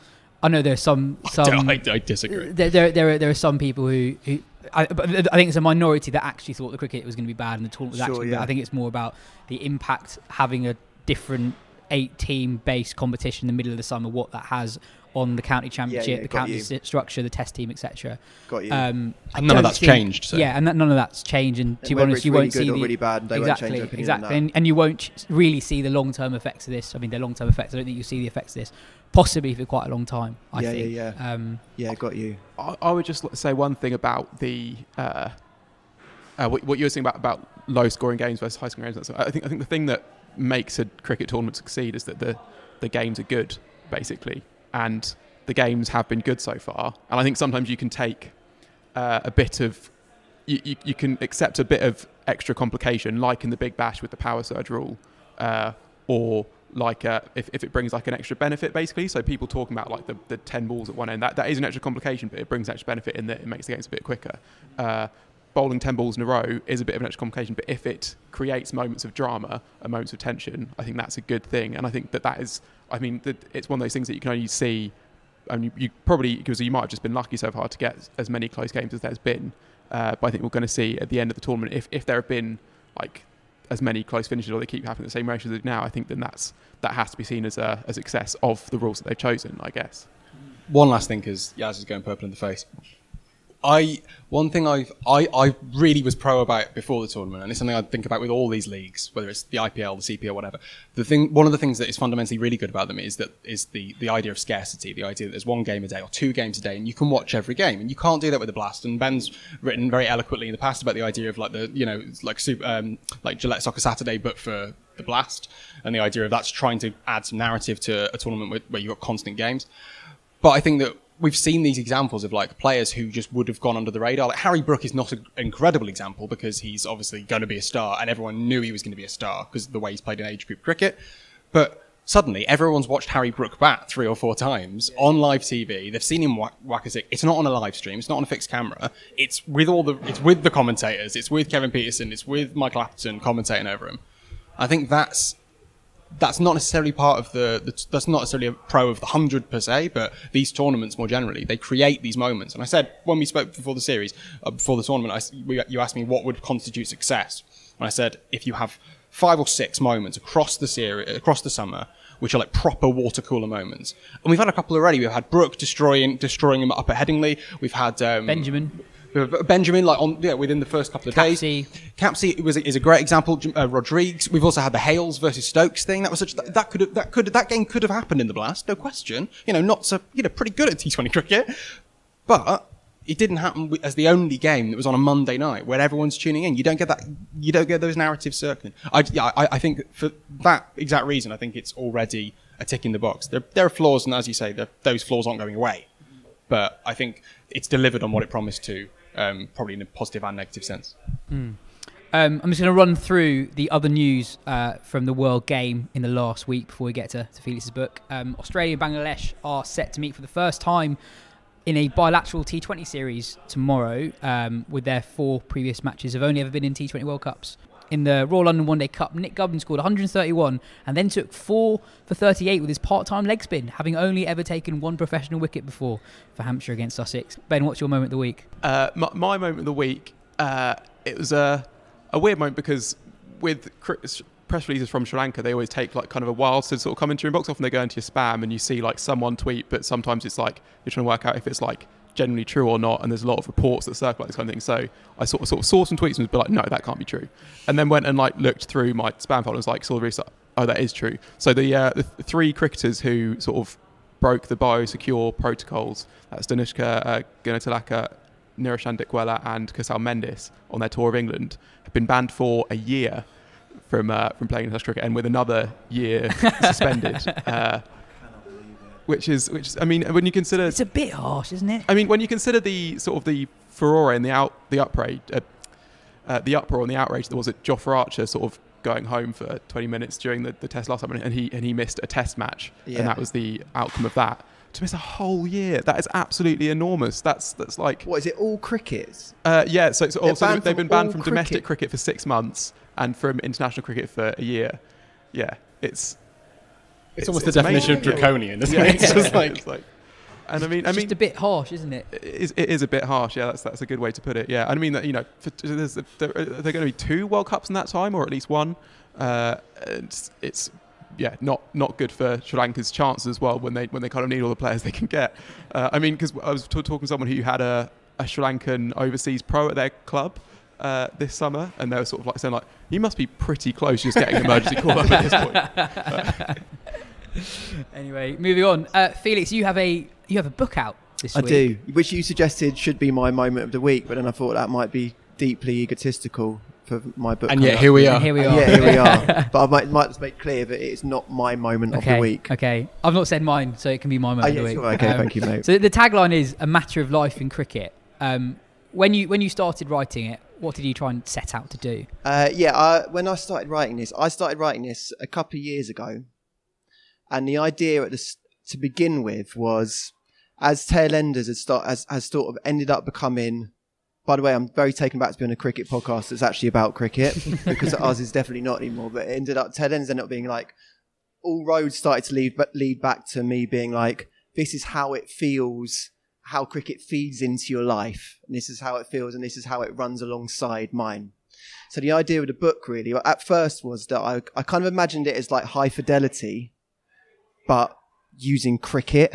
I know there's some some. I, I disagree. there, there, there, are, there are some people who, who I, but I think it's a minority that actually thought the cricket was going to be bad and the tournament was Sure, actually. yeah. Bad. I think it's more about the impact having a different eight-team based competition in the middle of the summer, what that has on the county championship, yeah, the county you. structure, the test team, etc. got you. Um, And none of that's think- changed, so. Yeah, and that, none of that's changed. And to be honest, you really won't see the, really bad, they won't change exactly, their opinion on exactly, and, and you won't really see the long-term effects of this. I mean, the long-term effects. I don't think you'll see the effects of this possibly for quite a long time. I Yeah, think. yeah, yeah. Um, yeah, got you. I, I would just say one thing about the uh, uh, what, what you were saying about, about low scoring games versus high scoring games. I think I think the thing that makes a cricket tournament succeed is that the the games are good, basically, and the games have been good so far. And I think sometimes you can take uh, a bit of you, you, you can accept a bit of extra complication, like in the Big Bash with the power surge rule, uh, or like uh, if, if it brings like an extra benefit basically. So people talking about like the, the 10 balls at one end that, that is an extra complication but it brings extra benefit in that it makes the games a bit quicker. Uh, bowling 10 balls in a row is a bit of an extra complication but if it creates moments of drama and moments of tension i think that's a good thing. And i think that that is i mean it's one of those things that you can only see and you, you probably because you might have just been lucky so far to get as many close games as there's been uh, but i think we're going to see at the end of the tournament if, if there have been like as many close finishes or they keep having the same ratios as now, I think then that's that has to be seen as a, a success of the rules that they've chosen, I guess. One last thing, because Yas is going purple in the face. I one thing I've I, I really was pro about before the tournament, and it's something I think about with all these leagues, whether it's the IPL, the CPL, whatever. The thing, one of the things that is fundamentally really good about them is that is the the idea of scarcity, the idea that there's one game a day or two games a day, and you can watch every game, and you can't do that with the Blast. And Ben's written very eloquently in the past about the idea of like the you know like super, um, like Gillette Soccer Saturday, but for the Blast, and the idea of that's trying to add some narrative to a tournament where, where you've got constant games. But I think that we've seen these examples of like players who just would have gone under the radar. Like Harry Brook is not an incredible example because he's obviously going to be a star, and everyone knew he was going to be a star because of the way he's played in age group cricket. But suddenly, everyone's watched Harry Brook bat three or four times on live TV. They've seen him whack, whack a six. It's not on a live stream. It's not on a fixed camera. It's with all the. It's with the commentators. It's with Kevin Pietersen. It's with Michael Atherton commentating over him. I think that's that's not necessarily part of the, the, that's not necessarily a pro of the hundred per se, but these tournaments more generally they create these moments. And I said when we spoke before the series, uh, before the tournament, I, we, you asked me what would constitute success, and I said if you have five or six moments across the series, across the summer, which are like proper water cooler moments. And we've had a couple already. We've had Brook destroying destroying him up at Headingley. We've had um, Benjamin. Benjamin, like on yeah, within the first couple of Capsey. days. Capsey was a, is a great example. Uh, Rodrigues. We've also had the Hales versus Stokes thing. That was such that, that could have that could that game could have happened in the Blast, no question. You know, not so you know pretty good at T20 cricket, but it didn't happen as the only game that was on a Monday night where everyone's tuning in. You don't get that. You don't get those narratives circling. I, yeah, I, I think for that exact reason, I think it's already a tick in the box. There, there are flaws, and as you say, those flaws aren't going away. But I think it's delivered on what it promised to, um, probably in a positive and negative sense. Um, I'm just going to run through the other news uh, from the World Game in the last week before we get to, to Felix's book. Um, Australia and Bangladesh are set to meet for the first time in a bilateral T20 series tomorrow, um, with their four previous matches have only ever been in T20 World Cups. In the Royal London One Day Cup, Nick Gubbin scored 131 and then took 4 for 38 with his part time leg spin, having only ever taken one professional wicket before for Hampshire against Sussex. Ben, what's your moment of the week? Uh, my, my moment of the week, uh, it was a, a weird moment because with press releases from Sri Lanka, they always take like kind of a while to sort of come into your inbox. Often they go into your spam and you see like someone tweet, but sometimes it's like you're trying to work out if it's like genuinely true or not. And there's a lot of reports that circulate this kind of thing. So I sort of, sort of saw some tweets and was like, no, that can't be true. And then went and like looked through my spam folder and was like, saw the research. Oh, that is true. So the, uh, the th- three cricketers who sort of broke the biosecure protocols, that's Danushka uh, Gunatilaka, Niroshan Dickwella and Kusal Mendis on their tour of England have been banned for a year from uh, from playing international cricket and with another year suspended. Uh, which is which is, I mean when you consider It's a bit harsh, isn't it? I mean when you consider the sort of the furore and the out the uproar uh, uh, the uproar and the outrage that was at Jofra Archer sort of going home for 20 minutes during the, the test last time and he and he missed a test match Yeah. and that was the outcome of that to miss a whole year that is absolutely enormous that's that's like What is it? All crickets? uh, yeah, so, so They're also banned they've from been banned all from domestic cricket. cricket for six months and from international cricket for a year. Yeah, it's It's, almost it's the definition amazing. of draconian, isn't yeah, it? It's just like it's like, and I mean, It's I just a bit harsh, isn't it? it is, it is a bit harsh. Yeah, that's that's a good way to put it. Yeah, I mean that you know, for, there's there, are there going to be two World Cups in that time, or at least one. Uh, it's, it's yeah, not not good for Sri Lanka's chances as well when they when they kind of need all the players they can get. Uh, I mean, because I was t- talking to someone who had a, a Sri Lankan overseas pro at their club uh, this summer, and they were sort of like saying like, "You must be pretty close to just getting an emergency call up at this point." Anyway, moving on. Uh, Felix, you have a you have a book out this I week. I do, which you suggested should be my moment of the week, but then I thought that might be deeply egotistical for my book. and coming yet here we And are. here we are. yeah, here we are. But I might, might just make clear that it's not my moment of the week. Okay. I've not said mine, so it can be my Oh, moment yeah, of the week. sure. Okay, Um, thank you, mate. So the tagline is a matter of life in cricket. Um, when you when you started writing it, what did you try and set out to do? Uh, yeah, I, when I started writing this, I started writing this a couple of years ago, and the idea at the, to begin with was, as tailenders has start has, has sort of ended up becoming. By the way, I'm very taken back to being on a cricket podcast that's actually about cricket because ours is definitely not anymore. But it ended up tailenders ended up being like all roads started to lead but lead back to me being like, this is how it feels, how cricket feeds into your life, and this is how it feels, and this is how it runs alongside mine. So the idea of the book really, at first, was that I, I kind of imagined it as like high fidelity, but using cricket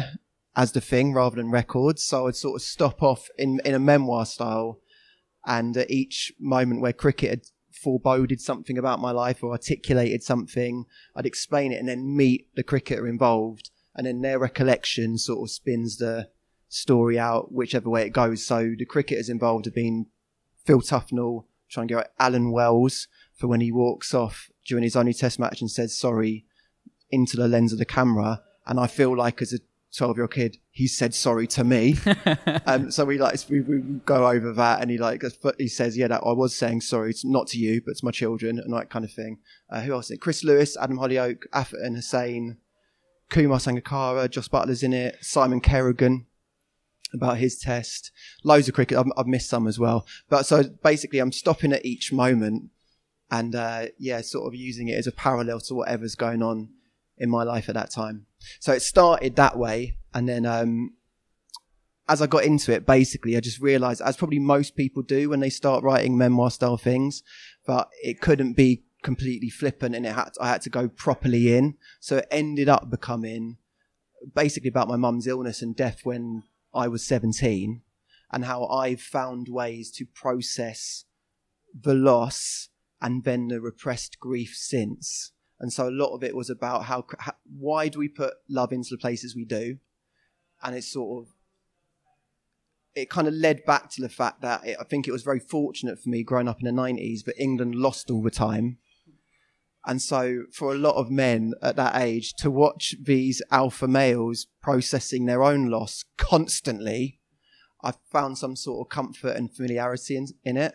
as the thing rather than records. So I'd sort of stop off in, in a memoir style, and at each moment where cricket had foreboded something about my life or articulated something, I'd explain it and then meet the cricketer involved, and then their recollection sort of spins the story out whichever way it goes. So the cricketers involved have been Phil Tufnell, trying to get Alan Wells for when he walks off during his only test match and says sorry into the lens of the camera. And I feel like as a 12 year old kid, he said sorry to me. um, so we like, we, we go over that and he like, he says, yeah, that I was saying sorry. It's not to you, but to my children and that kind of thing. Uh, who else? is it? Chris Lewis, Adam Hollioake, Atherton Hussain, Kumar Sangakkara, Joss Buttler's in it, Simon Kerrigan about his test. Loads of cricket. I've, I've missed some as well. But so basically, I'm stopping at each moment and uh, yeah, sort of using it as a parallel to whatever's going on in my life at that time. So it started that way, and then um, as I got into it, basically, I just realised, as probably most people do when they start writing memoir style things, but it couldn't be completely flippant, and it had I had to go properly in. So it ended up becoming basically about my mum's illness and death when I was 17 and how I've found ways to process the loss and then the repressed grief since. And so a lot of it was about how, how why do we put love into the places we do? And it's sort of it kind of led back to the fact that it, I think it was very fortunate for me growing up in the 90s, but England lost all the time. And so, for a lot of men at that age, to watch these alpha males processing their own loss constantly, I found some sort of comfort and familiarity in, in it.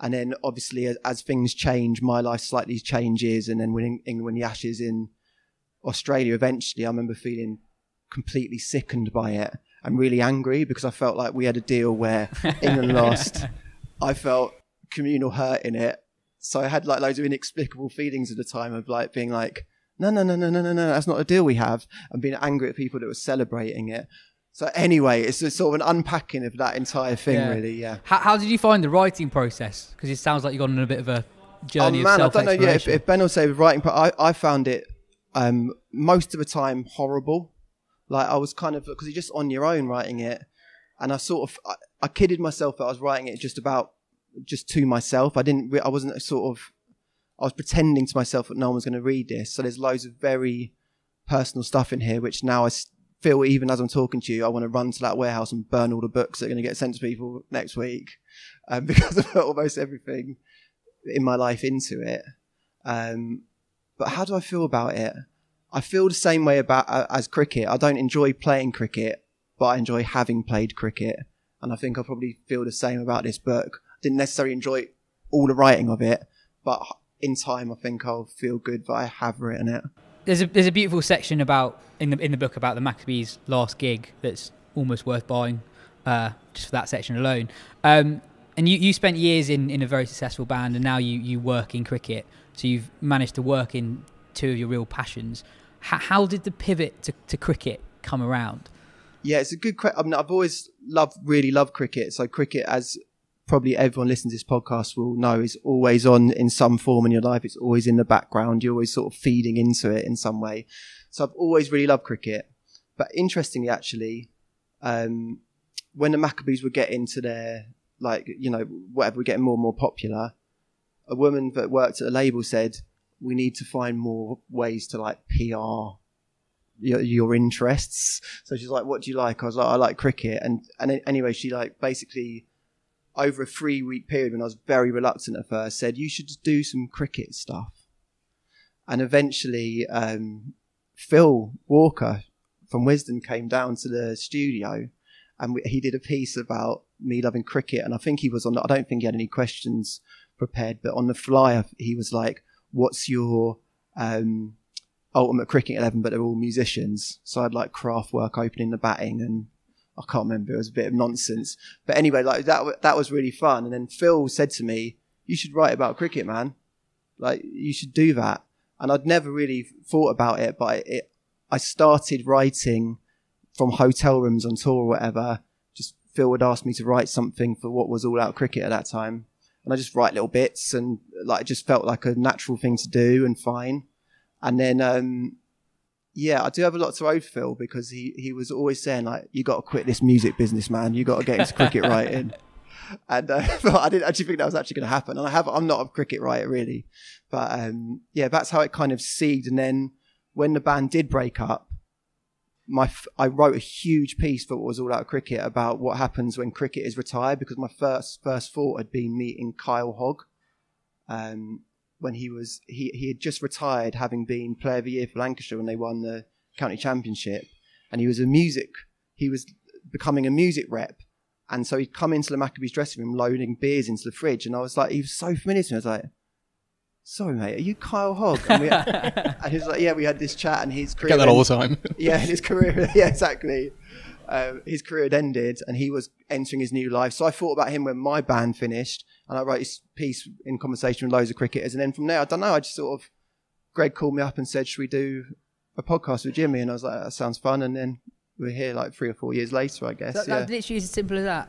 And then, obviously, as, as, things change, my life slightly changes. And then, when England win the Ashes in Australia, eventually, I remember feeling completely sickened by it and really angry because I felt like we had a deal where England lost. I felt communal hurt in it so I had like loads of inexplicable feelings at the time of like being like, no, no, no, no, no, no, no, that's not a deal we have, and being angry at people that were celebrating it. So anyway, it's a sort of an unpacking of that entire thing, Yeah. really. Yeah. How, how did you find the writing process? Because it sounds like you've gone on a bit of a journey oh man, I don't know. Yeah, if, if Ben will say with writing, but I, I found it um, most of the time horrible. Like I was kind of because you're just on your own writing it, and I sort of I, I kidded myself that I was writing it just about just to myself. I didn't. I wasn't sort of. I was pretending to myself that no one was going to read this. So there's loads of very personal stuff in here, which now I feel even as I'm talking to you, I want to run to that warehouse and burn all the books that are going to get sent to people next week, um, because I put almost everything in my life into it. Um, but how do I feel about it? I feel the same way about uh, as cricket. I don't enjoy playing cricket, but I enjoy having played cricket, and I think I probably feel the same about this book. Didn't necessarily enjoy all the writing of it, but in time, I think I'll feel good that I have written it. There's a there's a beautiful section about in the in the book about the Maccabees' last gig that's almost worth buying, uh, just for that section alone. Um, and you, you spent years in, in a very successful band, and now you, you work in cricket. So you've managed to work in two of your real passions. How, how did the pivot to, to cricket come around? Yeah, it's a good question. I mean, I've always loved, really loved cricket. So cricket, as probably everyone listening to this podcast will know, is always on in some form in your life. It's always in the background. You're always sort of feeding into it in some way. So I've always really loved cricket. But interestingly, actually, um, when the Maccabees were getting to their, like, you know, whatever, we're getting more and more popular, a woman that worked at a label said, we need to find more ways to like PR your, your interests. So she's like, "What do you like?" I was like, "I like cricket." And and anyway, she like basically over a three week period when I was very reluctant at first said, "You should do some cricket stuff." And eventually, um, Phil Walker from Wisden came down to the studio, and we, he did a piece about me loving cricket, and I think he was on. I don't think he had any questions prepared, but on the flyer he was like, "What's your um, ultimate cricket eleven?" But they're all musicians, so I'd like Kraftwerk opening the batting, and I can't remember. It was a bit of nonsense, but anyway, like that, that was really fun. And then Phil said to me, "You should write about cricket, man. Like you should do that." And I'd never really thought about it, but it, I started writing from hotel rooms on tour or whatever. Just Phil would ask me to write something for what was all out cricket at that time. And I just write little bits and like it just felt like a natural thing to do and fine. And then um yeah, I do have a lot to owe Phil because he, he was always saying like, "You got to quit this music business, man. You got to get into cricket writing." And uh, but I didn't actually think that was actually going to happen. And I have I'm not a cricket writer really, but um, yeah, that's how it kind of seeded. And then when the band did break up, my f- I wrote a huge piece for what was all out of cricket about what happens when cricket is retired because my first first thought had been meeting Kyle Hogg. Um, when he was he he had just retired, having been Player of the Year for Lancashire when they won the county championship, and he was a music he was becoming a music rep, and so he'd come into the Maccabees dressing room loading beers into the fridge, and I was like, he was so familiar to me. I was like, "Sorry, mate, are you Kyle Hogg?" And, we and he was like, "Yeah, we had this chat, and his career Get that all the time. yeah, his career, yeah, exactly. Um, his career had ended, and he was entering his new life. So I thought about him when my band finished, and I wrote this piece in conversation with loads of cricketers. And then from there, I don't know, I just sort of, Greg called me up and said, "Should we do a podcast with Jimmy?" And I was like, "That sounds fun." And then we're here like three or four years later, I guess. That, yeah, that literally is as simple as that.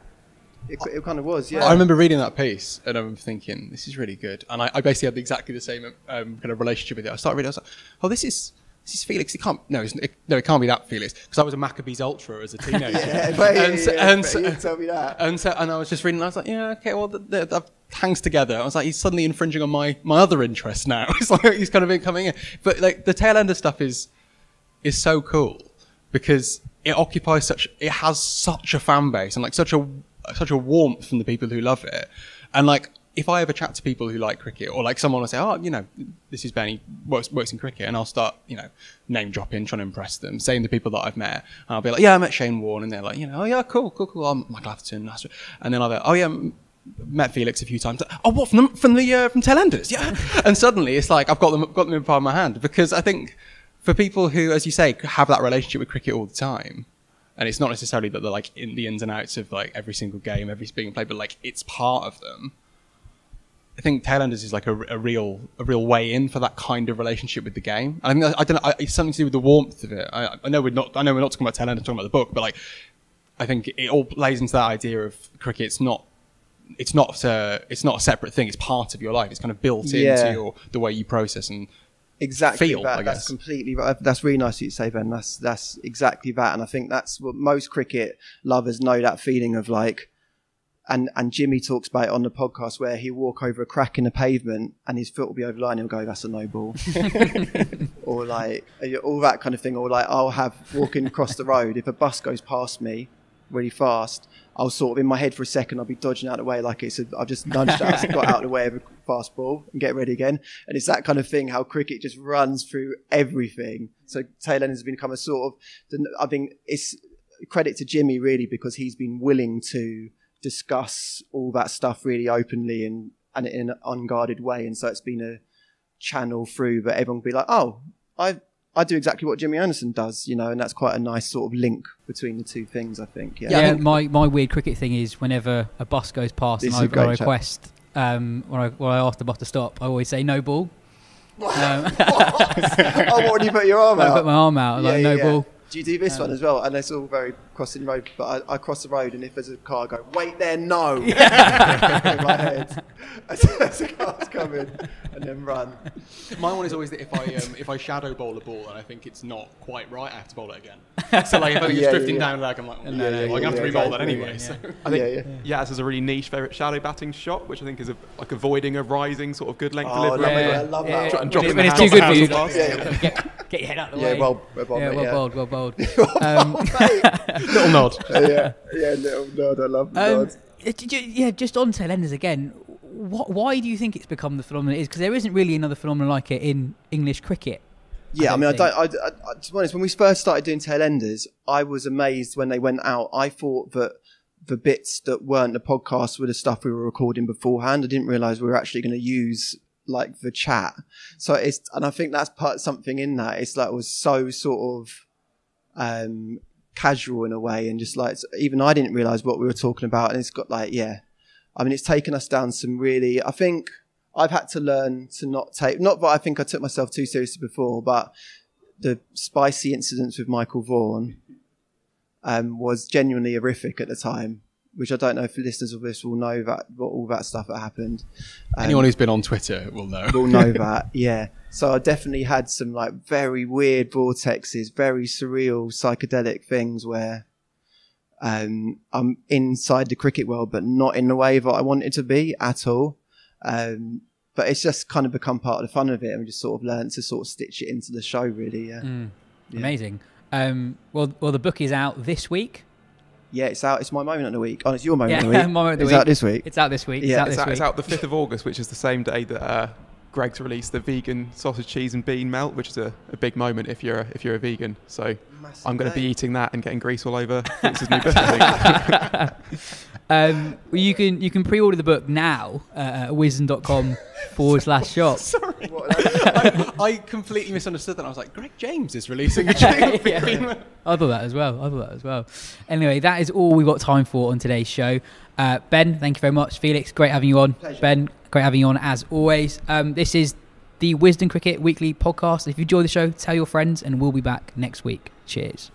it, it kind of was. Yeah, I remember reading that piece and I'm thinking, this is really good. And I, I basically had exactly the same um, kind of relationship with it. I started reading, I was like, oh, this is this is Felix. It can't no, it's, it, no, it can't be that Felix because I was a Maccabees ultra as a teenager. yeah, but, and so, yeah, and so- tell me that. and so, and I was just reading. and I was like, yeah, okay, well, that, that, that hangs together. I was like, he's suddenly infringing on my my other interest now. it's like he's kind of coming in, but like the tail ender stuff is is so cool because it occupies such it has such a fan base and like such a such a warmth from the people who love it and like if I ever chat to people who like cricket or like someone will say oh you know this is Benny works, works in cricket and I'll start you know name dropping trying to impress them saying the people that I've met and I'll be like yeah I met Shane Warne and they're like you know oh yeah cool cool cool I'm Michael Atherton and then I'll be like, oh yeah met Felix a few times. Oh, what from the, from the uh, from Tailenders? Yeah, and suddenly it's like I've got them got them in palm of my hand because I think for people who, as you say, have that relationship with cricket all the time, and it's not necessarily that they're like in the ins and outs of like every single game, every being played, but like it's part of them. I think Tailenders is like a, a real a real way in for that kind of relationship with the game. I think that- I don't know. I- It's something to do with the warmth of it. I, I know we're not. I know we're not talking about Tailenders, talking about the book, but like I think it all plays into that idea of cricket. It's not. It's not. A, it's not a separate thing. It's part of your life. It's kind of built Yeah. into your the way you process and exactly feel, that. I that's guess. completely. That's really nice of you to say, Ben. That's that's exactly that, and I think that's what most cricket lovers know that feeling of like. And and Jimmy talks about it on the podcast where he'll walk over a crack in the pavement and his foot will be over the line. He'll go, "That's a no ball," or like all that kind of thing. Or like I'll have walking across the road if a bus goes past me really fast. I'll sort of in my head for a second. I'll be dodging out of the way like it's a, I've just nudged out, got out of the way of a fast ball and get ready again. And it's that kind of thing. How cricket just runs through everything. So tail end has become a sort of. I think it's credit to Jimmy really because he's been willing to discuss all that stuff really openly and and in an unguarded way. And so it's been a channel through, but everyone will be like, oh, I. I do exactly what Jimmy Anderson does, you know, and that's quite a nice sort of link between the two things. I think. Yeah. Yeah, I think- my, my weird cricket thing is whenever a bus goes past and I, I great chat. request, um, when I when I ask the bus to stop, I always say no ball. Um, oh, what when you put your arm out? I put my arm out, like no ball. Do you do this one as well? And it's all very crossing road. But I, I cross the road, and if there's a car, I go wait there, no. in my head, as, as the car's coming, and then run. My one is always that if I um, if I shadow bowl a ball and I think it's not quite right, I have to bowl it again. So like if I think Yeah, it's drifting yeah, yeah. down like I'm like, oh, Yeah, no, yeah, no, I'm gonna have to re-bowl that anyway. yeah, So. I think Yeah, yeah. Yas has a really niche favourite shadow batting shot, which I think is a, like avoiding a rising sort of good length Oh, delivery. lovely. Yeah, I love yeah, that yeah. one. And dropping when, it's too good for you, hands Yeah, yeah. get, get your head out of the Yeah, way. well, well, well, yeah, well bowled, well bowled. Little nod. yeah, yeah, little nod. I love the Um, nod. j- j- yeah, just on tailenders again. What, why do you think it's become the phenomenon it is? Because there isn't really another phenomenon like it in English cricket. Yeah, I, don't mean, I don't. I, I, to be honest, when we first started doing tail enders, I was amazed when they went out. I thought that the bits that weren't the podcast were the stuff we were recording beforehand. I didn't realize we were actually going to use like the chat. So it's, and I think that's part something in that. It's like it was so sort of um, casual in a way, and just like even I didn't realize what we were talking about. And it's got like, yeah, I mean, it's taken us down some really. I think I've had to learn to not take. Not that I think I took myself too seriously before, but the spicy incidents with Michael Vaughan um, was genuinely horrific at the time. Which I don't know if listeners of this will know that what all that stuff that happened. Um, Anyone who's been on Twitter will know. will know that, yeah. So I definitely had some like very weird vortexes, very surreal psychedelic things where um, I'm inside the cricket world, but not in the way that I wanted to be at all. Um, but it's just kind of become part of the fun of it, and we just sort of learned to sort of stitch it into the show, really. Yeah, Yeah. Amazing. Um, well, well, the book is out this week. yeah. It's out. It's my moment of the week. Oh, it's your moment Yeah, of the week. my moment of the it's week. out this week. It's out this week. It's Yeah, out It's this out, week. it's out the 5th of August, which is the same day that uh, Greggs released the vegan sausage, cheese, and bean melt, which is a, a big moment if you're a, if you're a vegan. So Massive I'm going to be eating that and getting grease all over Felix's new book. I think. Um, well, you can you can pre-order the book now uh, at wisden.com forward slash shop. I, I completely misunderstood that. I was like, Greg James is releasing a drink. Yeah. I thought that as well. I thought that as well. Anyway, that is all we've got time for on today's show. Uh, ben, thank you very much. Felix, great having you on. Pleasure. Ben, great having you on as always. Um, this is the Wisden Cricket Weekly podcast. If you enjoy the show, tell your friends, and we'll be back next week. Cheers.